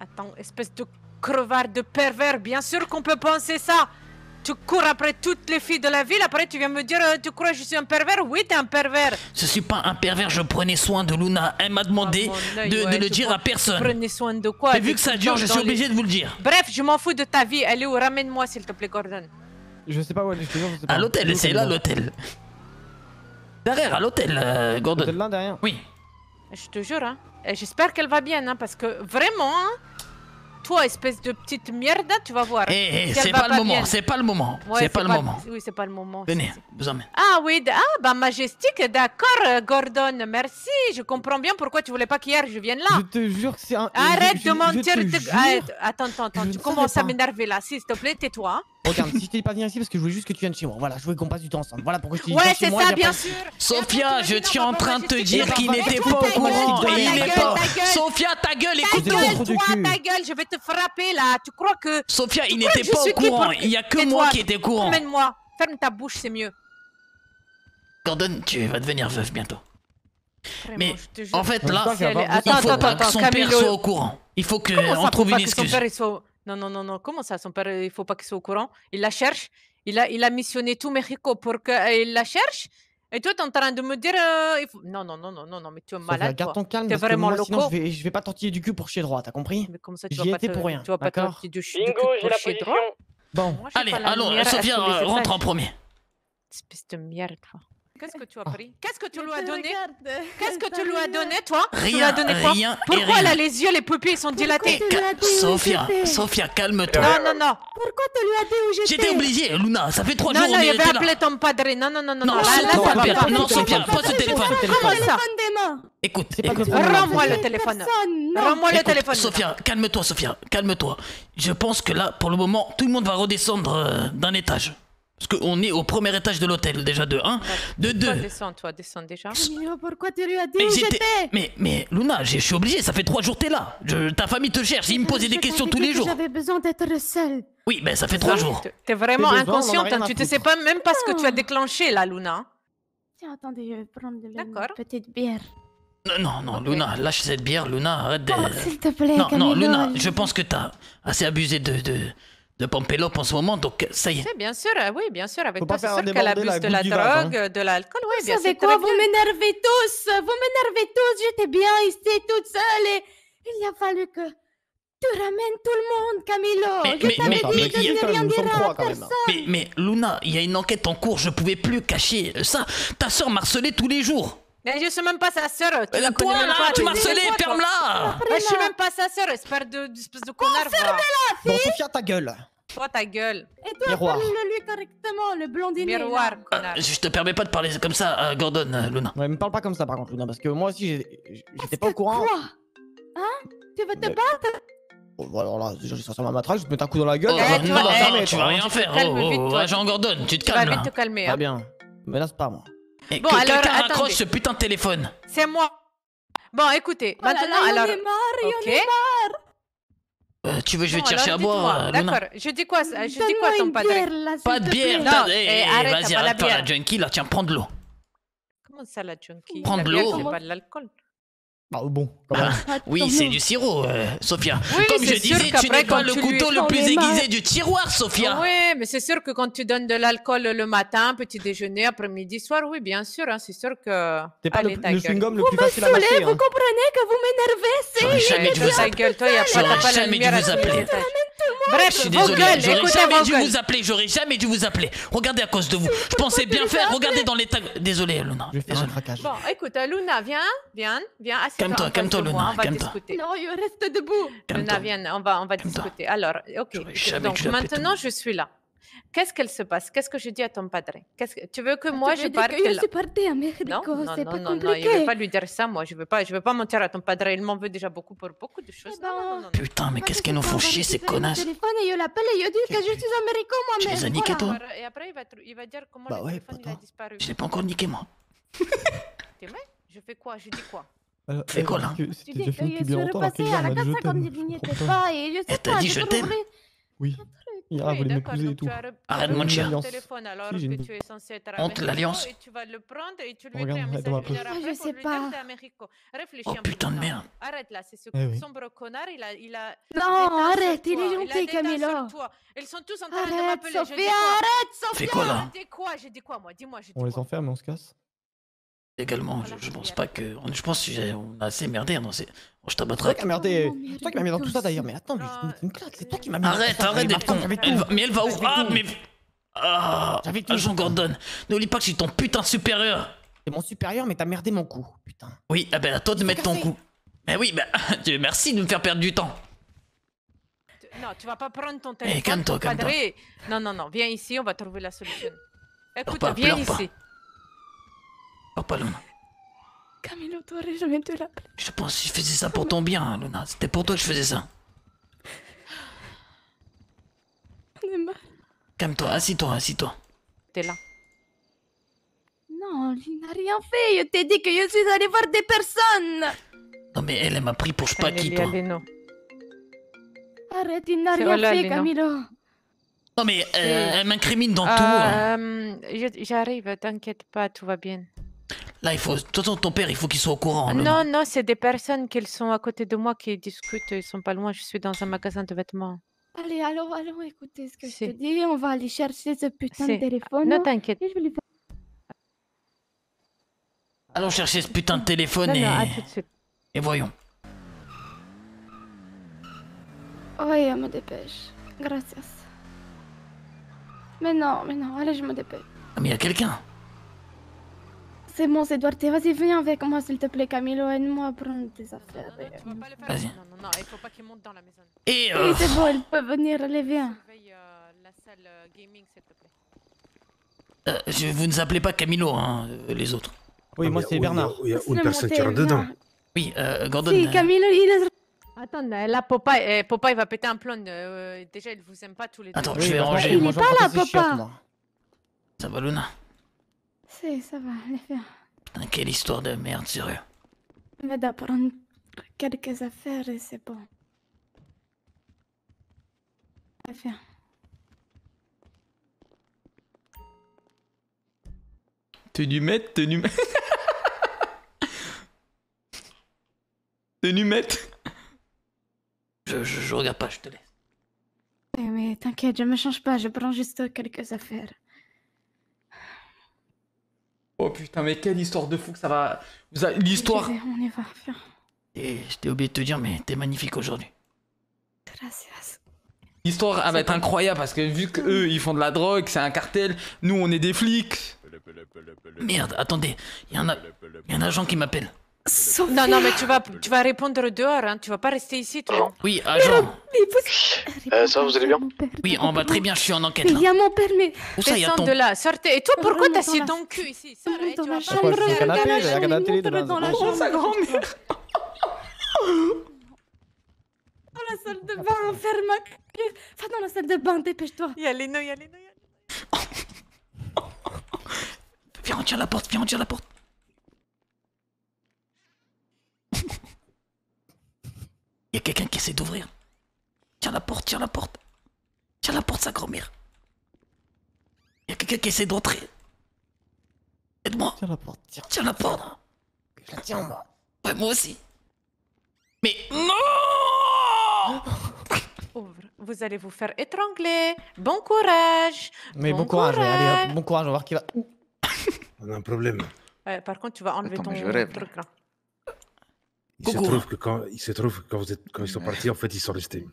Attends, espèce de crevard de pervers, bien sûr qu'on peut penser ça. Tu cours après toutes les filles de la ville, après tu viens me dire euh, tu crois que je suis un pervers? Oui, t'es un pervers. Je suis pas un pervers, je prenais soin de Luna. Elle m'a demandé œil, de, de ouais, le dire prends- à personne. Prenez soin de quoi? Mais vu que ça dure, je suis les- obligé de vous le dire. Bref, je m'en fous de ta vie. Elle est où? Ramène-moi s'il te plaît, Gordon. Je sais pas où elle est, je te jure, je sais pas. À l'hôtel, c'est là l'hôtel. Derrière, à l'hôtel, euh, Gordon. Là, derrière Oui. Je te jure, hein. J'espère qu'elle va bien, hein, parce que vraiment, hein, toi, espèce de petite merde, tu vas voir. Eh, eh, c'est pas le moment, c'est pas le moment. Ouais, c'est pas le moment. Oui, c'est pas le moment. Venez, vous emmène. Ah oui, ah bah majestique, d'accord, Gordon, merci. Je comprends bien pourquoi tu voulais pas qu'hier je vienne là. Je te jure que c'est un. Arrête je- je- de mentir. je te te- jure. Arrête. Attends, attends, attends. Je Tu commences à m'énerver là. S'il te plaît, tais-toi. hein. Regarde, si je t'ai pas venu ici parce que je voulais juste que tu viennes chez moi. Voilà, je voulais qu'on passe du temps ensemble. Voilà pourquoi je t'ai dit Ouais, viens chez c'est moi, ça, bien sûr. Sophia, je suis en train de te dire qu'il n'était pas au courant. gueule, Il n'est pas. Sophia, ta gueule, écoute-moi. toi, ta gueule, je vais te frapper là. Tu crois que. Sophia, il n'était pas au courant. Il y a que moi qui étais au courant. Emmène-moi. Ferme ta bouche, c'est mieux. Gordon, tu vas devenir veuf bientôt. Mais je te jure. en fait, là, il Attends, faut attends, pas que attends, son père soit au courant. Il faut Comment ça, qu'on faut trouve une excuse. Non, non, non, non. Comment ça, son père, il faut pas qu'il soit au courant? Il la cherche? Il a, il a missionné tout Mexico pour qu'il la cherche? Et toi, t'es en train de me dire... euh, il faut- Non, non, non, non, non, non, mais tu es malade, garde toi. ton calme T'es parce que vraiment moi, sinon je vais, je vais pas tortiller du cul pour chier droit, t'as compris? Mais comme ça, tu vas pas te- pour rien. Tu vas pas tortiller du Bingo, cul pour position. droit? Bon. Moi, Allez, allons, Sophia, euh, rentre en premier. Espèce de merde, toi. Qu'est-ce que tu as pris? Qu'est-ce que tu lui as donné? Qu'est-ce que tu lui as donné, toi? Tu lui Rien, as donné quoi? rien Pourquoi elle a les yeux, les pupilles sont dilatées? Sophia, Sophia, calme-toi. Non, non, non. Pourquoi tu lui as dit où j'étais? J'étais obligé, Luna, ça fait trois Non, jours non, on il avait appelé ton padre. Non, non, non, non. Non, non, Sophia, pas ce téléphone. Comment ça? Écoute. Rends-moi le téléphone. Rends-moi le téléphone. Sophia, calme-toi, Sophia, calme-toi. Je pense que là, pour le moment, tout le monde va redescendre euh, d'un étage. Parce qu'on est au premier étage de l'hôtel, déjà de 1. De 2. Toi, descends, toi, descends déjà. Camilo, pourquoi tu lui as dit Mais où j'étais. Mais, mais Luna, je suis obligé, ça fait trois jours que t'es là. Je- ta famille te cherche, ils me posaient des questions tous les que jours. J'avais besoin d'être seule. Oui, ben ça fait trois jours. T'es vraiment inconsciente. hein. Tu te sais pas même pas ce que tu as déclenché là, Luna. Tiens, attendez, je vais prendre une D'accord. petite bière. Non, non, non, Luna, lâche cette bière, Luna, arrête de. Oh, s'il te plaît, non, non, Luna, je- je pense que t'as assez abusé de, de, de Pampelop en ce moment, donc ça y est. C'est bien sûr, euh, oui, bien sûr. Avec Faut toi, c'est sûr qu'elle abuse de la vase, drogue, de l'alcool. Oui, Vous bien savez quoi, vous m'énervez tous Vous m'énervez tous, j'étais bien ici toute seule et il a fallu que tu ramènes tout le monde, Camilo. Mais- je mais- t'avais mais- dit mais que il y a- je ne rien nous sommes dirai trois, à quand même. personne. Mais, mais Luna, il y a une enquête en cours, je pouvais plus cacher ça. Ta soeur m'harcelait tous les jours. Mais je suis même pas sa sœur. Tu Euh, la même là pas. Tu m'as toi ferme-la Mais Je suis même pas sa sœur, espèce de, espèce de connard. va. Bon, Sophia, ta gueule. Toi, ta gueule. Et toi, Miroir. parle-lui correctement, le blondinet. là. Miroir, Euh, connard. Je te permets pas de parler comme ça à Gordon, euh, Luna. Ouais, me parle pas comme ça par contre, Luna, parce que moi aussi, j'étais pas au courant. Quoi? Hein? Tu veux te Mais- battre? Bon, bon, alors là, déjà, je suis sur ma matraque, je te mets un coup dans la gueule. Oh, ça va tu te vas- non, eh, non, tu toi, vas hein. rien te faire. calmes Oh, oh, toi. agent Gordon, tu te Tu vas calmes vite là. te calmer. Très hein. bien. Menace pas, moi. Et Bon, que alors, quelqu'un raccroche ce putain de téléphone. C'est moi. Bon, écoutez, Oh maintenant, là, alors. est marre, est. Euh, tu veux, je vais Bon, te chercher à boire, euh. D'accord, je dis quoi, je dis quoi à ton padre bière, là, Pas de bière, Non, eh, eh, arrête, vas-y, t'as pas la arrête pas la junkie là, tiens, prends de l'eau. Comment ça, la junkie? Prends de l'eau. C'est pas de l'alcool. Bah, bon, quand même. Oui, c'est du sirop, euh, Sophia. Oui, Comme je disais, tu n'es pas le couteau le plus aiguisé du tiroir, Sophia. Oui, mais c'est sûr que quand tu donnes de l'alcool le matin, petit déjeuner, après-midi, soir, oui, bien sûr, hein, c'est sûr que. T'es pas Allez, le, le chewing-gum le Vous plus me facile à saoulez, mâcher. vous hein. comprenez que vous m'énervez, c'est... jamais dû vous ta appeler. gueule, toi, y a pas, J'aurais t'as pas la jamais dû vous appeler. étages. Je Bref, suis désolé, j'aurais jamais dû vous appeler, j'aurais jamais dû vous appeler. Regardez à cause de vous. Je pensais bien faire, regardez dans l'état. Désolé, Luna. Je vais faire un craquage. Bon, écoute, Luna, viens, viens, viens. Calme-toi, calme-toi, moi, Luna, calme-toi. Non, je reste debout. Luna, viens, on va, on va discuter. Alors, ok. Donc maintenant, je suis là. Qu'est-ce qu'elle se passe? Qu'est-ce que je dis à ton padre? Que... Tu veux que moi Tu je veux parte que Je là? suis partie à Mexico, Non, non, c'est non, pas non, non, il ne veut pas lui dire ça, moi. Je ne veux, pas, je veux pas mentir à ton padre. Il m'en veut déjà beaucoup pour beaucoup de choses. Eh ben, Non, non, non, non. Putain, mais qu'est-ce qu'elles nous font chier, ces connasses? téléphone et je l'appelle et je dis que je suis américain Tu moi-même. les as niqués, toi? Et après, il va, tr- il va dire comment Bah le ouais, téléphone il a disparu. Je l'ai pas encore niqué, moi. T'es Je fais quoi? Je dis quoi? Fais eh, quoi, là Tu dis que je suis quel à la je quand t'aime. il n'y était pas et je sais Elle t'a pas, dit je t'aime. Oui. M'épouser et tout. Arrête censé être à Honte, l'alliance. Regarde, Ah, je sais pas. Oh, putain de merde. Arrête là, c'est ce Eh sombre connard, il a... Non, arrête, il est gentil, Camilo. toi. Ils sont tous en train de Arrête, m'appeler. Sophia, arrête, Sophia. Fais quoi, là quoi moi Dis-moi, On les enferme et on se casse. Également, je, je pense pas que. Je pense qu'on a assez merdé dans ces. Bon, je C'est toi t'abattrai. qui as merdé. C'est toi qui m'as mis dans tout ça d'ailleurs. Mais attends, mais c'est une claque. C'est toi qui m'as mis dans tout Arrête, ça. arrête d'être con. Elle va- Mais elle va où? Ah, mais. Ah, J'avais tout. Agent Gordon, n'oublie pas que je suis ton putain de supérieur. T'es mon supérieur, mais t'as merdé mon coup. Putain. Oui, ah ben à toi de mettre ton coup. Mais oui, bah, Dieu merci de me faire perdre du temps. Non, tu vas pas prendre ton téléphone. calme-toi, ton padre. calme-toi. Non, non, non, viens ici, on va trouver la solution. Écoute, viens ici. Oh, pas Luna. Camilo, tu aurais jamais dû l'appeler. Je pense que je faisais ça pour ton bien, Luna. C'était pour toi que je faisais ça. On est mal. Calme-toi, assis-toi, assis-toi. T'es là. Non, il n'a rien fait. Je t'ai dit que je suis allée voir des personnes. Non mais elle, elle m'a pris pour je sais pas qui, toi. Arrête, il n'a rien fait. Camilo. Non mais euh, elle m'incrimine dans tout. Ah, euh, je- J'arrive, t'inquiète pas, tout va bien. Là, il faut. De toute façon, ton père, il faut qu'il soit au courant. Non, non, c'est des personnes qui sont à côté de moi qui discutent, ils sont pas loin, je suis dans un magasin de vêtements. Allez, allons, allons écouter ce que je te dis. On va aller chercher ce putain de téléphone. Ne t'inquiète. Lui. Allons chercher ce putain de téléphone Non, et. non, à tout de suite. Et voyons. Oui, je me dépêche. Gracias. Mais non, mais non, allez, je me dépêche. Ah, mais il y a quelqu'un. C'est bon, c'est Duarte. Vas-y, viens avec moi, s'il te plaît, Camilo. Aide-moi à prendre tes affaires. Vas-y. Non, non, non, il faut pas qu'il monte dans la maison. Et Oui, euh, c'est bon, il peut venir. Allez, viens. Surveille euh, la salle euh, gaming, s'il te plaît. euh, je- vous ne appelez pas Camilo, hein, les autres. Oui, moi c'est Bernard. Il y a une personne qui rentre dedans. Oui, euh, Gordon. Si, Camilo, il est. Attends, là, Popeye, eh, Popeye va péter un plomb. euh, déjà, il vous aime pas tous les deux. Attends, Oui, je vais moi, ranger. Il est pas là, papa. Ça va, Luna Si, ça va, allez, viens. Putain, quelle histoire de merde, sérieux. On va d'apprendre quelques affaires et c'est bon. Allez, viens. Tenue maître, tenue maître. tenue maître. Je, je, je regarde pas, je te laisse. Eh, Mais t'inquiète, je me change pas, je prends juste quelques affaires. Oh putain, mais quelle histoire de fou que ça va. Vous avez- L'histoire. On y va, viens. Et je t'ai oublié de te dire, mais t'es magnifique aujourd'hui. Gracias. L'histoire elle va être incroyable parce que vu que eux ils font de la drogue, c'est un cartel, nous on est des flics. Merde, attendez, il y a un agent qui m'appelle. Non, non, mais tu vas, tu vas répondre dehors, hein. tu vas pas rester ici, toi. Oui, agent. Euh, ça va, vous allez bien Oui, on va très bien, je suis en enquête Il là. y a mon permis. Où ça, il y a ton. de là, sortez. Et toi, pourquoi t'as dans assis la- ton cul ici? Sors, dans tu la vas chambre, pas canapé, dans la j'ai chambre, canapé il de dans la Oh, chambre. sa grand-mère. Dans la salle de bain, ferme ma... Va dans la salle de bain, dépêche-toi. Il y a les nœuds, il y a les nœuds. Viens, on tire la porte, viens, on tire la porte. Il y a quelqu'un qui essaie d'ouvrir. Tiens la porte, tiens la porte. Tiens la porte, sa grand-mère. Il y a quelqu'un qui essaie d'entrer. Aide-moi. Tiens la porte, tiens. Tiens la porte. Je la tiens, moi. Ouais, moi aussi. Mais non Ouvre. Vous allez vous faire étrangler. Bon courage. Mais bon courage, allez, bon courage, on va voir qui va. On a un problème. Ouais, par contre, tu vas enlever Attends, ton truc là. Il se trouve que quand, il se trouve que quand, vous êtes, quand ils sont partis, en fait, ils sont restés.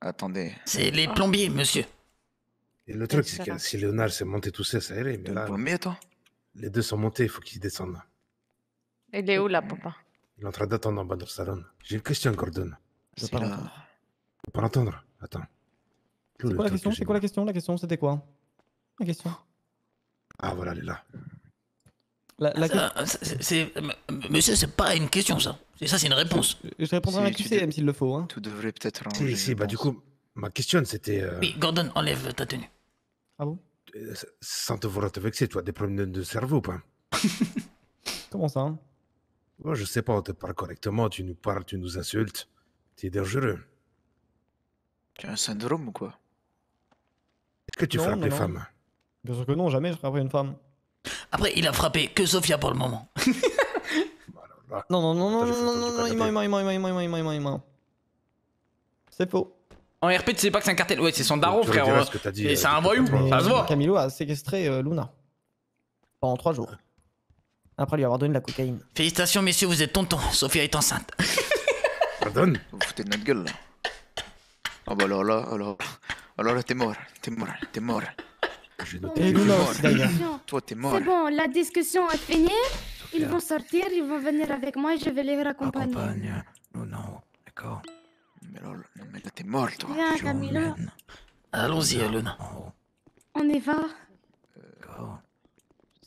Attendez. C'est les plombiers, monsieur. Et le truc, c'est que si Léonard s'est monté tout seul, ça irait. Mais là, plombier, toi les deux sont montés, il faut qu'ils descendent. Il est où là, papa? Il est en train d'attendre en bas dans le salon. J'ai une question, Gordon. Je veux pas l'entendre. Faut pas l'entendre. Attends. C'est quoi la question C'est quoi la question La question, c'était quoi La question Ah, voilà, elle est là. La, la. Ça, c'est- Monsieur, c'est pas une question, ça. C'est ça, c'est une réponse. Je répondrai à la Si, tu QCM s'il le faut. Hein. Tu devrais peut-être Si, si, je bah du coup, ma question c'était. euh, Oui, Gordon, enlève ta tenue. Ah bon? Euh, sans te vouloir te vexer, tu as des problèmes de cerveau ou pas Comment ça hein? Moi, je sais pas, on te parle correctement, tu nous parles, tu nous insultes. Tu es dangereux. Tu as un syndrome ou quoi? Est-ce que tu Non, frappes les non. femmes? Bien sûr que non, jamais je frapperai une femme. Après, il a frappé que Sofia pour le moment. Non, non, non, non, non, non, non, du il ment, il ment, il ment, il ment, il ment, il ment. C'est faux. En RP, tu sais pas que c'est un cartel? Ouais, c'est son daron, frère. dit, et euh, c'est un voyou, ça se voit. Camilo a séquestré euh, Luna. Pendant trois jours. Après lui avoir donné de la cocaïne. Félicitations, messieurs, vous êtes tonton. Sophia est enceinte. Pardon? Vous vous foutez de notre gueule là. Ah bah alors là, alors, alors là t'es mort, t'es mort, t'es mort. J'ai Et Luna aussi d'ailleurs. Toi t'es mort. C'est bon, la discussion est finie. Ils vont sortir, ils vont venir avec moi et je vais les raccompagner. Non, non, d'accord. Mais non mais là t'es mort toi. Viens, Camilo, Allons-y, Luna. on y va.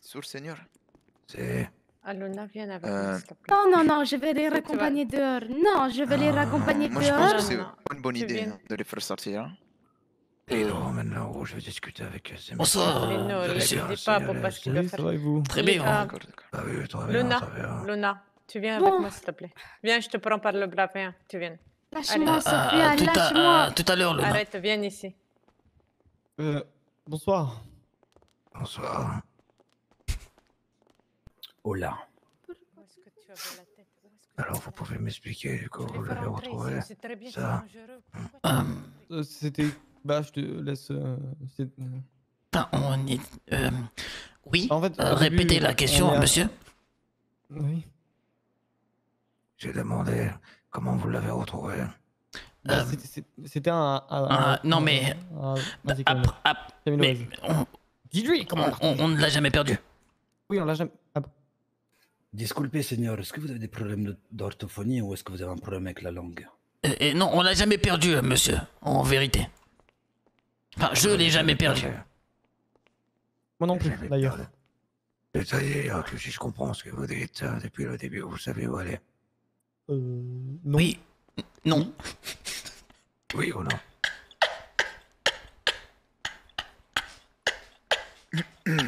Sûr Seigneur C'est. Aluna, viens avec Euh, moi. Non, non, non, je vais les raccompagner dehors. Non, je vais les raccompagner Moi je pense dehors. que c'est une bonne idée hein, de les faire sortir. Et non, maintenant, en gros, je vais discuter avec ces Bonsoir, Mais euh, non, vous ne allez dis bien, pas c'est, pour euh, pas ce qu'il va Salut, ça faire. va et vous Très bien. Ah, D'accord, d'accord. Ah oui, très bien, Luna, très bien. Luna, tu viens Bon. avec moi, s'il te plaît. Viens, je te prends par le bras, viens, tu viens. Lâche-moi, Allez. Ah, Sophia, ah, tout, lâche-moi. à, ah, tout à l'heure, Luna. Arrête, viens ici. Euh, bonsoir. Bonsoir. Oh là. Où est-ce que tu avais la tête? Où est-ce que Alors, vous pouvez m'expliquer comment tu vous l'avez rentrer retrouvé C'est très bien, c'est ça. dangereux. Pourquoi tu- Euh, Euh, C'était. Bah, je te laisse. euh, euh, Enfin, on est. euh, oui. En fait, euh, au début, répétez la on question, à- monsieur. Oui. J'ai demandé comment vous l'avez retrouvé. Bah, Euh, c'était- un, un- un- non, mais- on, Dis-lui comment on ne l'a jamais perdu. Oui, on l'a jamais. Ah. Disculpez, Seigneur, est-ce que vous avez des problèmes de- d'orthophonie ou est-ce que vous avez un problème avec la langue? Euh, et non, on l'a jamais perdu, monsieur, en vérité. Enfin, je l'ai jamais perdu. Moi non plus, d'ailleurs. C'est-à-dire que si je comprends ce que vous dites euh, depuis le début, vous savez où aller. Euh. Non. Oui. Non. Oui ou non?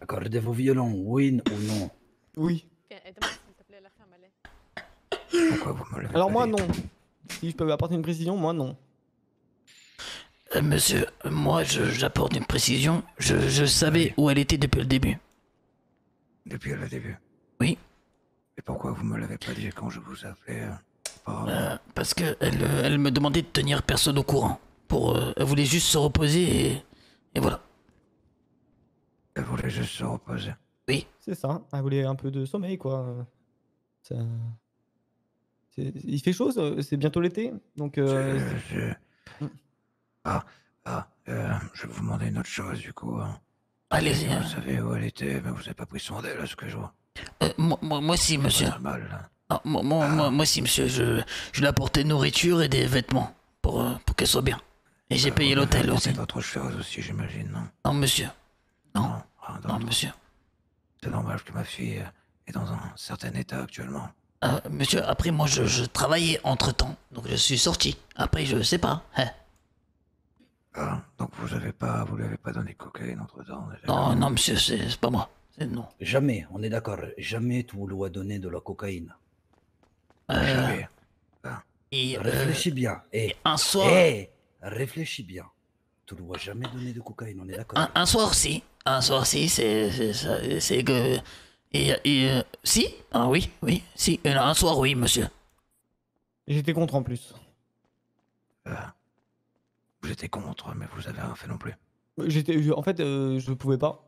Accordez-vous violon, oui ou non? Oui. Pourquoi vous me l'avez Alors pas moi dit non. Si je peux apporter une précision, moi non. Euh, monsieur, moi, j'apporte une précision. Je, je savais où elle était depuis le début. Depuis le début Oui. Et pourquoi vous me l'avez pas dit quand je vous appelais euh, auparavant Euh, parce que elle, elle me demandait de tenir personne au courant. Pour, euh, elle voulait juste se reposer et, et voilà. Elle voulait juste se reposer. Oui. C'est ça. Elle voulait un peu de sommeil, quoi. Ça- c'est- Il fait chaud, c'est bientôt l'été. Donc. euh, Je- je- Ah, ah, euh, je vais vous demander une autre chose du coup. hein. Allez-y. Vous hein. savez où elle était, mais vous n'avez pas pris soin d'elle, à ce que je vois. Euh, moi, moi, moi si, monsieur. Mal, hein. Ah, moi, moi, moi, moi si, monsieur. Je, je lui ai apporté nourriture et des vêtements pour, euh, pour qu'elle soit bien. Et j'ai payé l'hôtel aussi. C'est d'autres choses aussi, j'imagine, non? Non, monsieur. Non. Ah, Non, monsieur. C'est normal que ma fille euh, est dans un certain état actuellement. Euh, monsieur, après, moi, je, je travaillais entre temps. Donc, je suis sorti. Après, je sais pas. Ah, donc vous avez pas, vous lui avez pas donné de cocaïne entre temps Non, non, monsieur, c'est pas moi. C'est non. Jamais, on est d'accord, jamais tu lui as donné de la cocaïne. Euh, Jamais. Et, euh, Réfléchis bien. Et un soir- Eh, réfléchis bien. Tu lui as jamais donné de cocaïne, on est d'accord. Un, un soir, si. Un soir, si. C'est que. Et, et euh, si Ah oui, oui, si. Un soir, oui, monsieur. J'étais contre en plus. Vous étiez contre, mais vous avez rien fait non plus. J'étais, je- en fait, euh, je pouvais pas.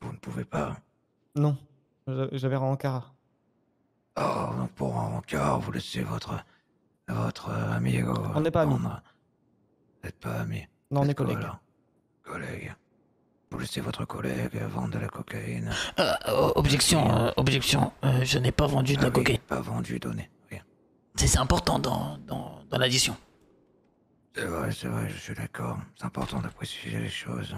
Vous ne pouvez pas. Non, J'a- j'avais un encart. Oh, donc pour un rencard, vous laissez votre, votre euh, amigo. On n'est pas amis. prendre- Vous n'êtes pas amis. Non, on Vous est êtes quoi, collègues. alors Collègues. Vous laissez votre collègue vendre de la cocaïne. Euh, euh, objection, euh, objection. Euh, je n'ai pas vendu de la Ah oui, cocaïne. Pas vendu, donné. Oui. C'est c'est important dans, dans, dans l'addition. C'est vrai, c'est vrai, je suis d'accord. C'est important de préciser les choses.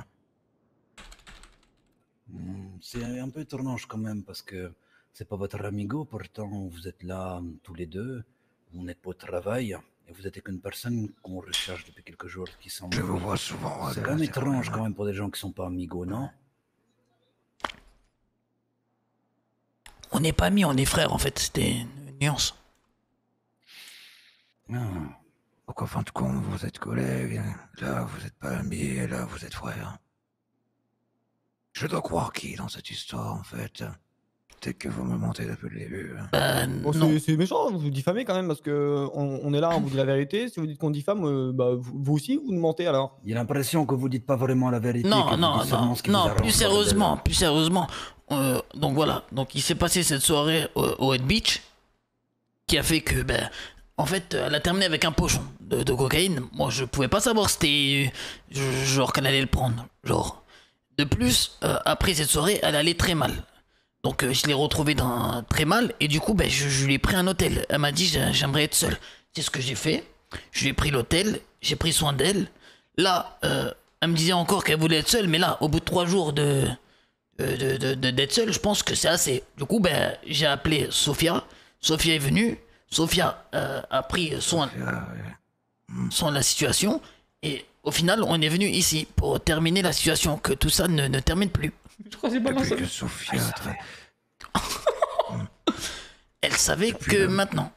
Hmm, C'est un peu étrange quand même parce que c'est pas votre amigo, pourtant vous êtes là tous les deux, vous n'êtes pas au travail et vous êtes qu'une personne qu'on recherche depuis quelques jours qui semble. Je vous vois souvent, C'est quand même étrange quand quand même pour des gens qui sont pas amigos, non? On n'est pas amis, on est frères en fait. C'était une nuance. Ah. Donc en fin de compte, vous êtes collègues, là vous n'êtes pas amis, et là vous êtes frères. Je dois croire qui dans cette histoire en fait Peut-être que vous me mentez depuis le début. hein. Euh, Bon, c'est- méchant, vous diffamez quand même parce que on, on est là, on vous dit la vérité. Si vous dites qu'on diffame, euh, bah, vous, vous aussi, vous nous mentez alors. Il y a l'impression que vous dites pas vraiment la vérité. Non, vous non, non, vous non, plus sérieusement, plus sérieusement. euh, donc voilà, donc il s'est passé cette soirée au, au Head Beach qui a fait que, ben, en fait, elle a terminé avec un pochon de, cocaïne. Moi, je pouvais pas savoir c'était je- genre qu'elle allait le prendre, genre. De plus, euh, après cette soirée, elle allait très mal. Donc euh, je l'ai retrouvée dans très mal et du coup, ben, je, lui ai pris un hôtel. Elle m'a dit j'ai- j'aimerais être seule. C'est ce que j'ai fait. Je lui ai pris l'hôtel, j'ai pris soin d'elle. Là, euh, elle me disait encore qu'elle voulait être seule, mais là, au bout de trois jours de de- de- d'être seule, je pense que c'est assez. Du coup, ben, j'ai appelé Sophia. Sophia est venue. Sophia euh, a pris soin, soin de la situation. Et au final, on est venu ici pour terminer la situation, que tout ça ne, ne termine plus. Je crois que c'est pas Depuis que Sophia Elle savait que maintenant.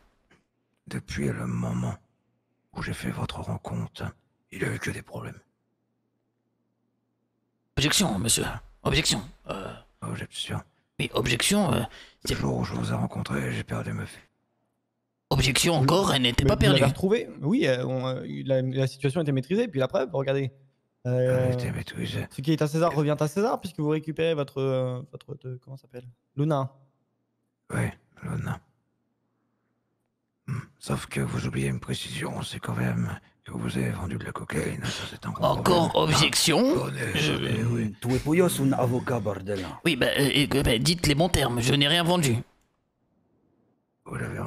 Depuis le moment où j'ai fait votre rencontre, il a eu que des problèmes. Objection, monsieur. Objection. Euh, Objection. oui, objection. euh, Le jour où je vous ai rencontré, j'ai perdu ma fille. Objection encore, elle n'était pas perdue. retrouvé Oui, euh, on, euh, la, la situation était maîtrisée. Puis la preuve, regardez. Euh, maîtrisée. ce qui est à César revient à César puisque vous récupérez votre. votre de- comment ça s'appelle? Luna. Oui, Luna. Hmm, Sauf que vous oubliez une précision, c'est quand même que vous avez vendu de la cocaïne. Ça, c'est un gros Encore problème. objection? Je- oui. Tu es Poyos un avocat, bordel. Oui, bah, euh, euh, bah, dites les bons termes, je n'ai rien vendu. Vous l'avez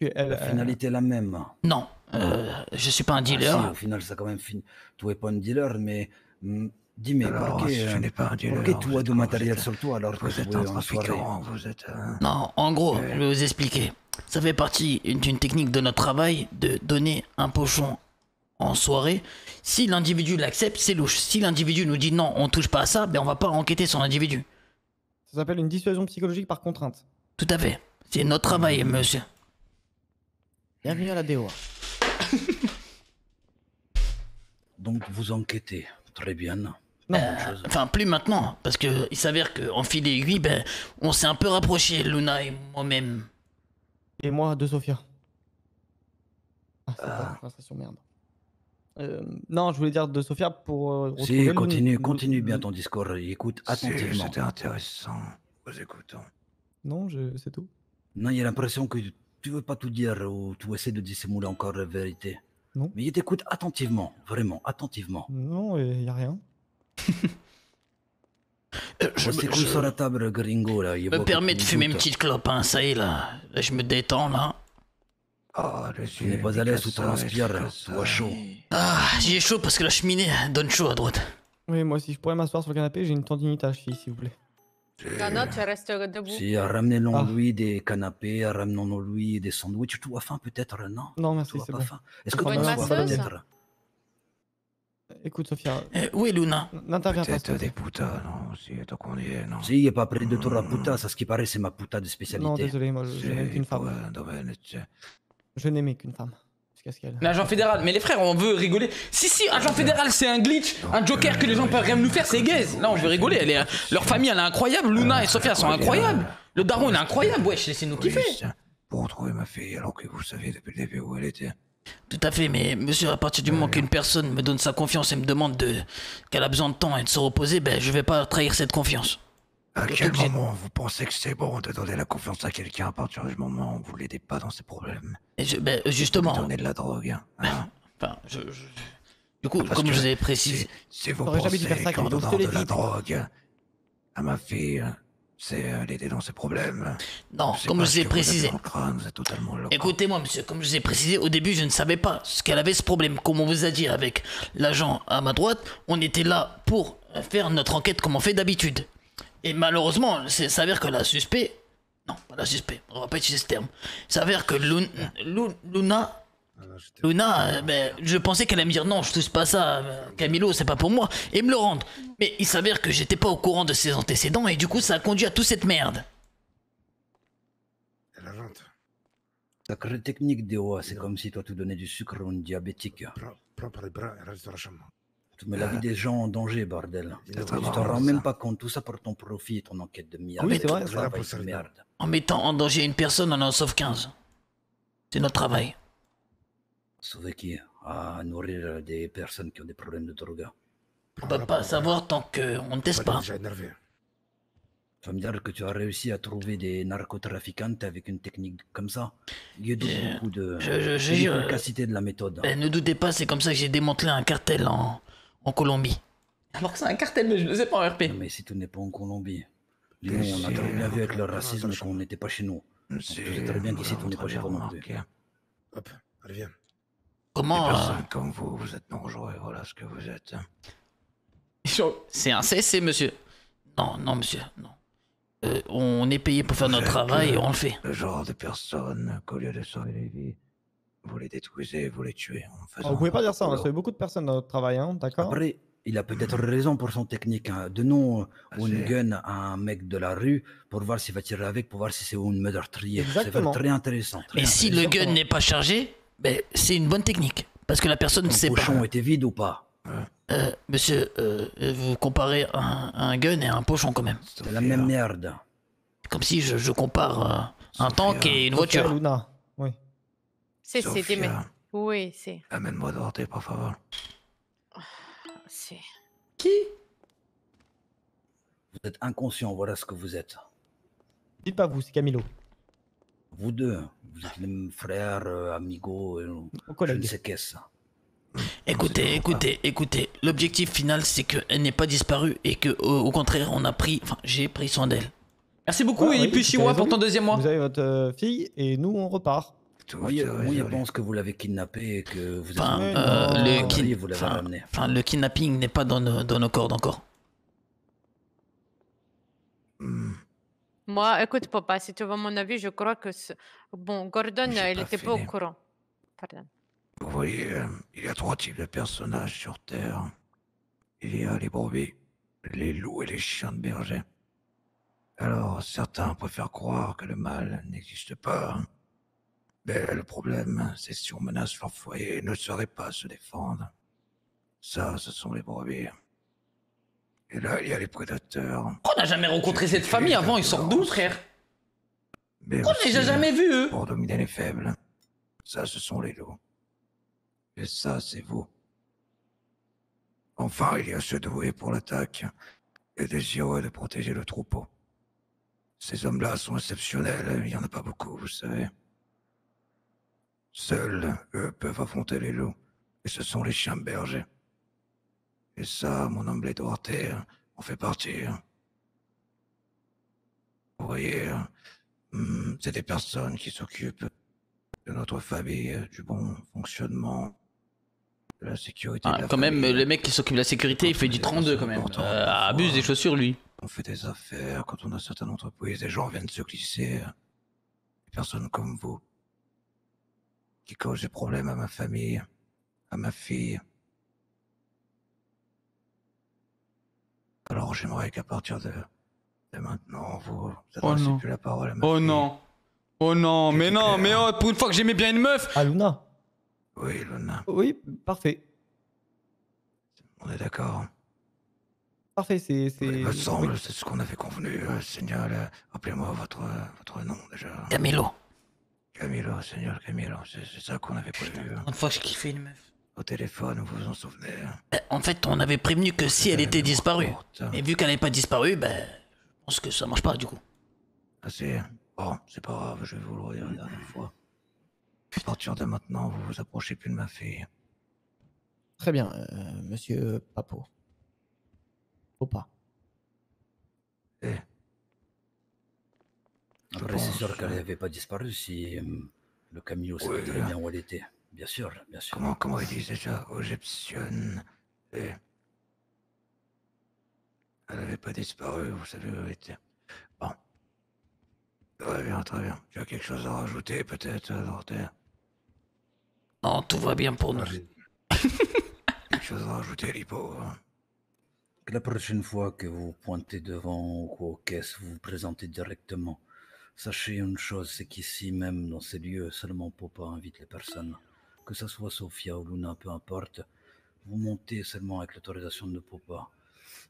La finalité est la même. Non, euh, je suis pas un Ah si, dealer. au final, ça quand même fin... Tu es pas un dealer, mais mm, dis-moi, pourquoi, si je euh, n'ai pas un dealer, pourquoi tu as du un- matériel sur toi alors que Vous tu êtes es un trafiquant, vous êtes un... Non, en gros, je vais vous expliquer. Ça fait partie d'une technique de notre travail de donner un pochon en soirée. Si l'individu l'accepte, c'est louche. Si l'individu nous dit non, on touche pas à ça, ben on va pas enquêter sur l'individu. Ça s'appelle une dissuasion psychologique par contrainte. Tout à fait. C'est notre travail, monsieur. Bienvenue à la DOA. Donc vous enquêtez. Très bien. Euh, Enfin, plus maintenant, parce que il s'avère qu'en fil aiguille, ben, on s'est un peu rapprochés, Luna et moi-même. Et moi, de Sophia. Ah, c'est conversation, merde. Euh, non, je voulais dire de Sophia pour euh, Si, continue, le- continue bien ton discours. Écoute attentivement. C'était intéressant. Vous écoutons. Non, je... c'est tout. Non, il y a l'impression que tu veux pas tout dire ou tu essaies de dissimuler encore la vérité. Non. Mais il t'écoute attentivement, vraiment, attentivement. Non, il y a rien. Je c'est cool sur la table, gringo, là. il me permets de fumer une petite clope, hein, ça y est, là. Là, je me détends, là. Ah, le Tu n'es pas à l'aise, tu transpires, tu as chaud. Ah, j'ai chaud parce que la cheminée donne chaud à droite. Oui, moi, si je pourrais m'asseoir sur le canapé, j'ai une tendinite à la cheville, s'il vous plaît. Non, non, tu restes debout. Si, ramenez-nous-lui des canapés, ramenons-lui des sandwichs. Tu as faim peut-être, non? Non, merci, c'est bon. faim? Est-ce que tu as masseuse peut-être? Écoute, Sophia. où est Luna? N'interviens pas. Peut-être des putas, non Si, tant qu'on y est, non Si, il n'y a pas près de tout la puta, ça ce qui paraît, c'est ma puta de spécialité. Non, désolé, moi, je, je n'aime qu'une femme. Je n'aimais qu'une femme. L'agent fédéral, mais les frères, on veut rigoler. Si, si, agent fédéral, c'est un glitch, un joker que les gens peuvent rien nous faire, c'est gaze. Là, on veut rigoler. Elle est, leur famille, elle est incroyable. Luna et Sophia sont incroyables. Le daron, il est incroyable. Wesh, laissez-nous kiffer. Pour retrouver ma fille, alors que vous savez depuis le début où elle était. Tout à fait, mais monsieur, à partir du moment qu'une personne me donne sa confiance et me demande de qu'elle a besoin de temps et de se reposer, ben je vais pas trahir cette confiance. À quel moment vous pensez que c'est bon de donner la confiance à quelqu'un à partir du moment où vous l'aidez pas dans ses problèmes? Et je- ben, justement. Vous donnez de la drogue. hein. Enfin, je, je- Du coup, comme je vous ai précisé. Si, si vous pensez qu'en donnant de la drogue à ma fille, c'est euh, l'aider dans ses problèmes. Non, C'est comme pas je vous ai précisé. Écoutez-moi, monsieur, comme je vous ai précisé, au début, je ne savais pas ce qu'elle avait ce problème. Comme on vous a dit avec l'agent à ma droite, on était là pour faire notre enquête comme on fait d'habitude. Et malheureusement, il s'avère que la suspect. Non, pas la suspect, on va pas utiliser ce terme. Il s'avère que Lun- Lu- Luna. Luna, euh, ben, je pensais qu'elle allait me dire non, je touche pas ça, euh, Camilo, c'est pas pour moi, et me le rendre. Mais il s'avère que j'étais pas au courant de ses antécédents, et du coup, ça a conduit à toute cette merde. Sacrée technique, DOA, c'est comme si toi tu donnais du sucre à une diabétique. Prends par les bras et reste dans la chambre. Tu mets la vie des gens en danger, bordel. Tu te rends même pas compte, tout ça pour ton profit et ton enquête de merde. Oui, c'est vrai, travail de merde. En mettant en danger une personne, on en sauve 15. C'est notre travail. Sauver qui? À nourrir des personnes qui ont des problèmes de drogue. On peut pas savoir tant qu'on ne teste pas. Tu vas me dire que tu as réussi à trouver des narcotrafiquantes avec une technique comme ça Il y a Je- beaucoup de je- je- je- l'efficacité de la méthode. Ben, ne doutez pas, c'est comme ça que j'ai démantelé un cartel en, en Colombie. Alors que c'est un cartel, mais je ne sais pas en RP. Mais si tu n'es pas en Colombie, nous, on a très bien vu avec le racisme qu'on n'était pas chez nous. Tu sais très bien qu'ici, tu n'es pas chez non plus. Hop, allez, viens. Comment Des euh, personnes comme vous, vous êtes dangereux, voilà ce que vous êtes. C'est un CSC, monsieur. Non, non, monsieur, non. Euh, on est payé pour faire notre Vous travail et on le fait. Le genre de personne qu'au lieu de sauver les vies, vous les détruisez, vous les tuez en faisant. Oh, vous pouvez pas dire ça, on a leur sauvé beaucoup de personnes dans notre travail, hein, d'accord Après, il a peut-être raison pour son technique. Hein. Donnons une gun à un mec de la rue pour voir s'il va tirer avec, pour voir si c'est un meurtrier. C'est Exactement. très intéressant. très Mais si le gun n'est pas chargé, ben, c'est une bonne technique. Parce que la personne ne sait pas. pochon était vide ou pas? Euh, monsieur, euh, euh, vous comparez un, un gun et un pochon quand même. C'est la même merde. Comme si je, je compare euh, un tank et une voiture. Luna, oui. C'est, c'est, Sophia. dime. Oui, c'est. Amène-moi Dorothée, por favor. C'est. Qui? Vous êtes inconscient, voilà ce que vous êtes. Dites pas vous, c'est Camilo. Vous deux, Vous êtes les mêmes frères, euh, amigos, euh, je ne sais qu'est-ce. Écoutez, écoutez, écoutez. L'objectif final, c'est qu'elle n'est pas disparue et que, au, au contraire, on a pris. Enfin, j'ai pris soin d'elle. Merci beaucoup, Ouais, et oui, tu as Chihuahua, pour ton deuxième mois. Vous avez votre euh, fille et nous on repart. Moi, je- moi, je pense que vous l'avez kidnappé et que vous êtes Enfin, venu euh, dans le, kin- vous enfin, ramené. enfin, le kidnapping n'est pas dans nos, dans nos cordes encore. Moi, écoute, papa, si tu veux mon avis, je crois que. Bon, Gordon, J'ai il pas était pas au courant. Pardon. Vous voyez, euh, il y a trois types de personnages sur Terre. Il y a les brebis, les loups et les chiens de berger. Alors, certains préfèrent croire que le mal n'existe pas. Mais le problème, c'est si on menace leur foyer, ils ne sauraient pas se défendre. Ça, ce sont les brebis. Et là, il y a les prédateurs. On n'a jamais rencontré cette famille avant, ils sortent d'où, frère Mais On les a jamais vus, eux Pour dominer les faibles. Ça, ce sont les loups. Et ça, c'est vous. Enfin, il y a ceux doués pour l'attaque et désireux de protéger le troupeau. Ces hommes-là sont exceptionnels, il n'y en a pas beaucoup, vous savez. Seuls, eux, peuvent affronter les loups, et ce sont les chiens bergers. Et ça, mon homme Duarte en fait partie. Vous voyez, Hmm, c'est des personnes qui s'occupent de notre famille, du bon fonctionnement, de la sécurité. Ah, de la quand même, le mec qui s'occupe de la sécurité, il fait du 32 quand même. Euh, abuse des chaussures, lui. On fait des affaires quand on a certaines entreprises, des gens viennent se glisser. Des personnes comme vous, qui causent des problèmes à ma famille, à ma fille. Alors j'aimerais qu'à partir de, de maintenant, vous Oh adressiez non. plus la parole à ma Oh fille. non. Oh non, mais non, mais oh, pour une fois que j'aimais bien une meuf. Ah, Luna Oui, Luna. Oui, parfait. On est d'accord. Parfait, c'est. c'est- Il me semble, oui. c'est ce qu'on avait convenu, euh, Seigneur. Rappelez-moi votre, votre nom déjà. Camilo. Camilo, Seigneur Camilo, c'est ça qu'on avait prévu. hein. Une fois que je kiffais une meuf. Au téléphone, vous vous en souvenez hein. Euh, En fait, on avait prévenu que si elle était disparue. Et vu qu'elle n'est pas disparue, ben. Je pense que ça marche pas du coup. Ah, c'est... Bon, c'est pas grave, je vais vous le redire une dernière fois. À partir de maintenant, vous vous approchez plus de ma fille. Très bien, euh, monsieur Papo. Popa. Après, c'est sûr qu'elle n'avait pas disparu si euh, le Camilo savait Oui, très bien où elle était. Bien sûr, bien sûr. Comment, comment ils disent déjà Egyptienne. Et... Elle n'avait pas disparu, vous savez où elle était. Bon. Très bien, très bien. Tu as quelque chose à rajouter, peut-être, Dorter Non, tout va bien pour nous. Quelque chose à rajouter, Lipo hein? Que la prochaine fois que vous pointez devant ou aux caisses, vous vous présentez directement? Sachez une chose, c'est qu'ici même, dans ces lieux, seulement Popa invite les personnes. Que ce soit Sofia ou Luna, peu importe. Vous montez seulement avec l'autorisation de Popa.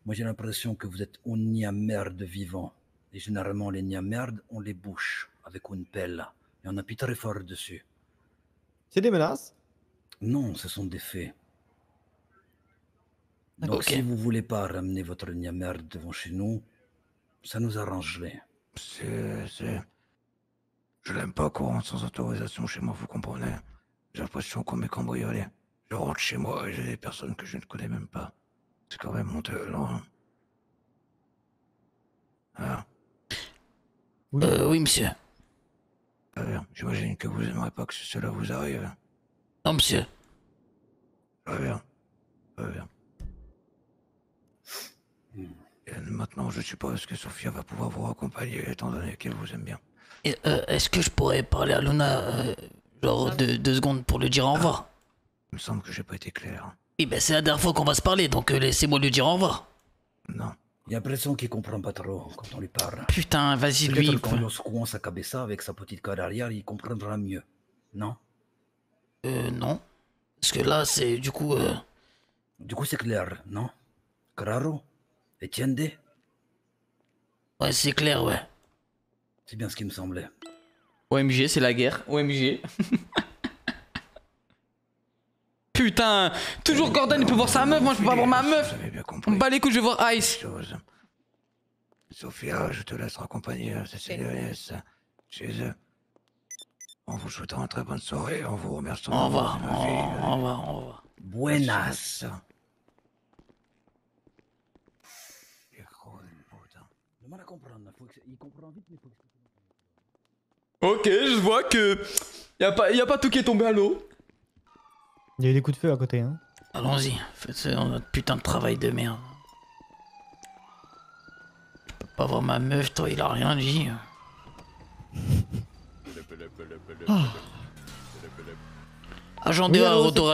Moi, j'ai l'impression que vous êtes un nid à merde vivant. Et généralement, les nids à merde, on les bouche avec une pelle. Et on appuie très fort dessus. C'est des menaces? Non, ce sont des faits. Donc, si vous voulez pas ramener votre nid à merde devant chez nous, ça nous arrangerait. C'est. c'est- Je l'aime pas qu'on rentre sans autorisation chez moi, vous comprenez J'ai l'impression qu'on m'est cambriolé. Je rentre chez moi et j'ai des personnes que je ne connais même pas. C'est quand même honteux, non Ah, Euh, oui, monsieur. J'imagine que vous aimerez pas que cela vous arrive. Non, monsieur. Très bien. Très bien. Et maintenant, je suppose que Sophia va pouvoir vous accompagner, étant donné qu'elle vous aime bien. Et, euh, Est-ce que je pourrais parler à Luna, euh, genre deux, deux secondes pour lui dire au revoir? Il me semble que j'ai pas été clair. Oui, ben c'est la dernière fois qu'on va se parler, donc euh, laissez-moi lui dire au revoir. Non. J'ai l'impression qu'il comprend pas trop quand on lui parle. Putain, vas-y, lui. Quand on secouant sa cabessa avec sa petite corde arrière, il comprendra mieux. Non? Euh, non. Parce que là, c'est du coup. Euh... Du coup, c'est clair, non? Claro Etienne Ouais, c'est clair, ouais. C'est bien ce qui me semblait. OMG, c'est la guerre. OMG. Putain, toujours Gordon, il peut voir sa meuf, moi je peux pas voir ma meuf. On me bat les couilles, je vais voir Ice. Chose. Sophia, je te laisse raccompagner à Cécilius chez eux. En vous souhaitant une très bonne soirée, en vous remerciant. Au revoir, au revoir, au revoir. Buenas. Ok, je vois que. Y a pas, y a pas tout qui est tombé à l'eau. Il y a eu des coups de feu à côté. Hein. Allons-y, faites ce- notre putain de travail de merde. Je peux pas voir ma meuf, toi, il a rien dit. Agent Oui, DA, retour.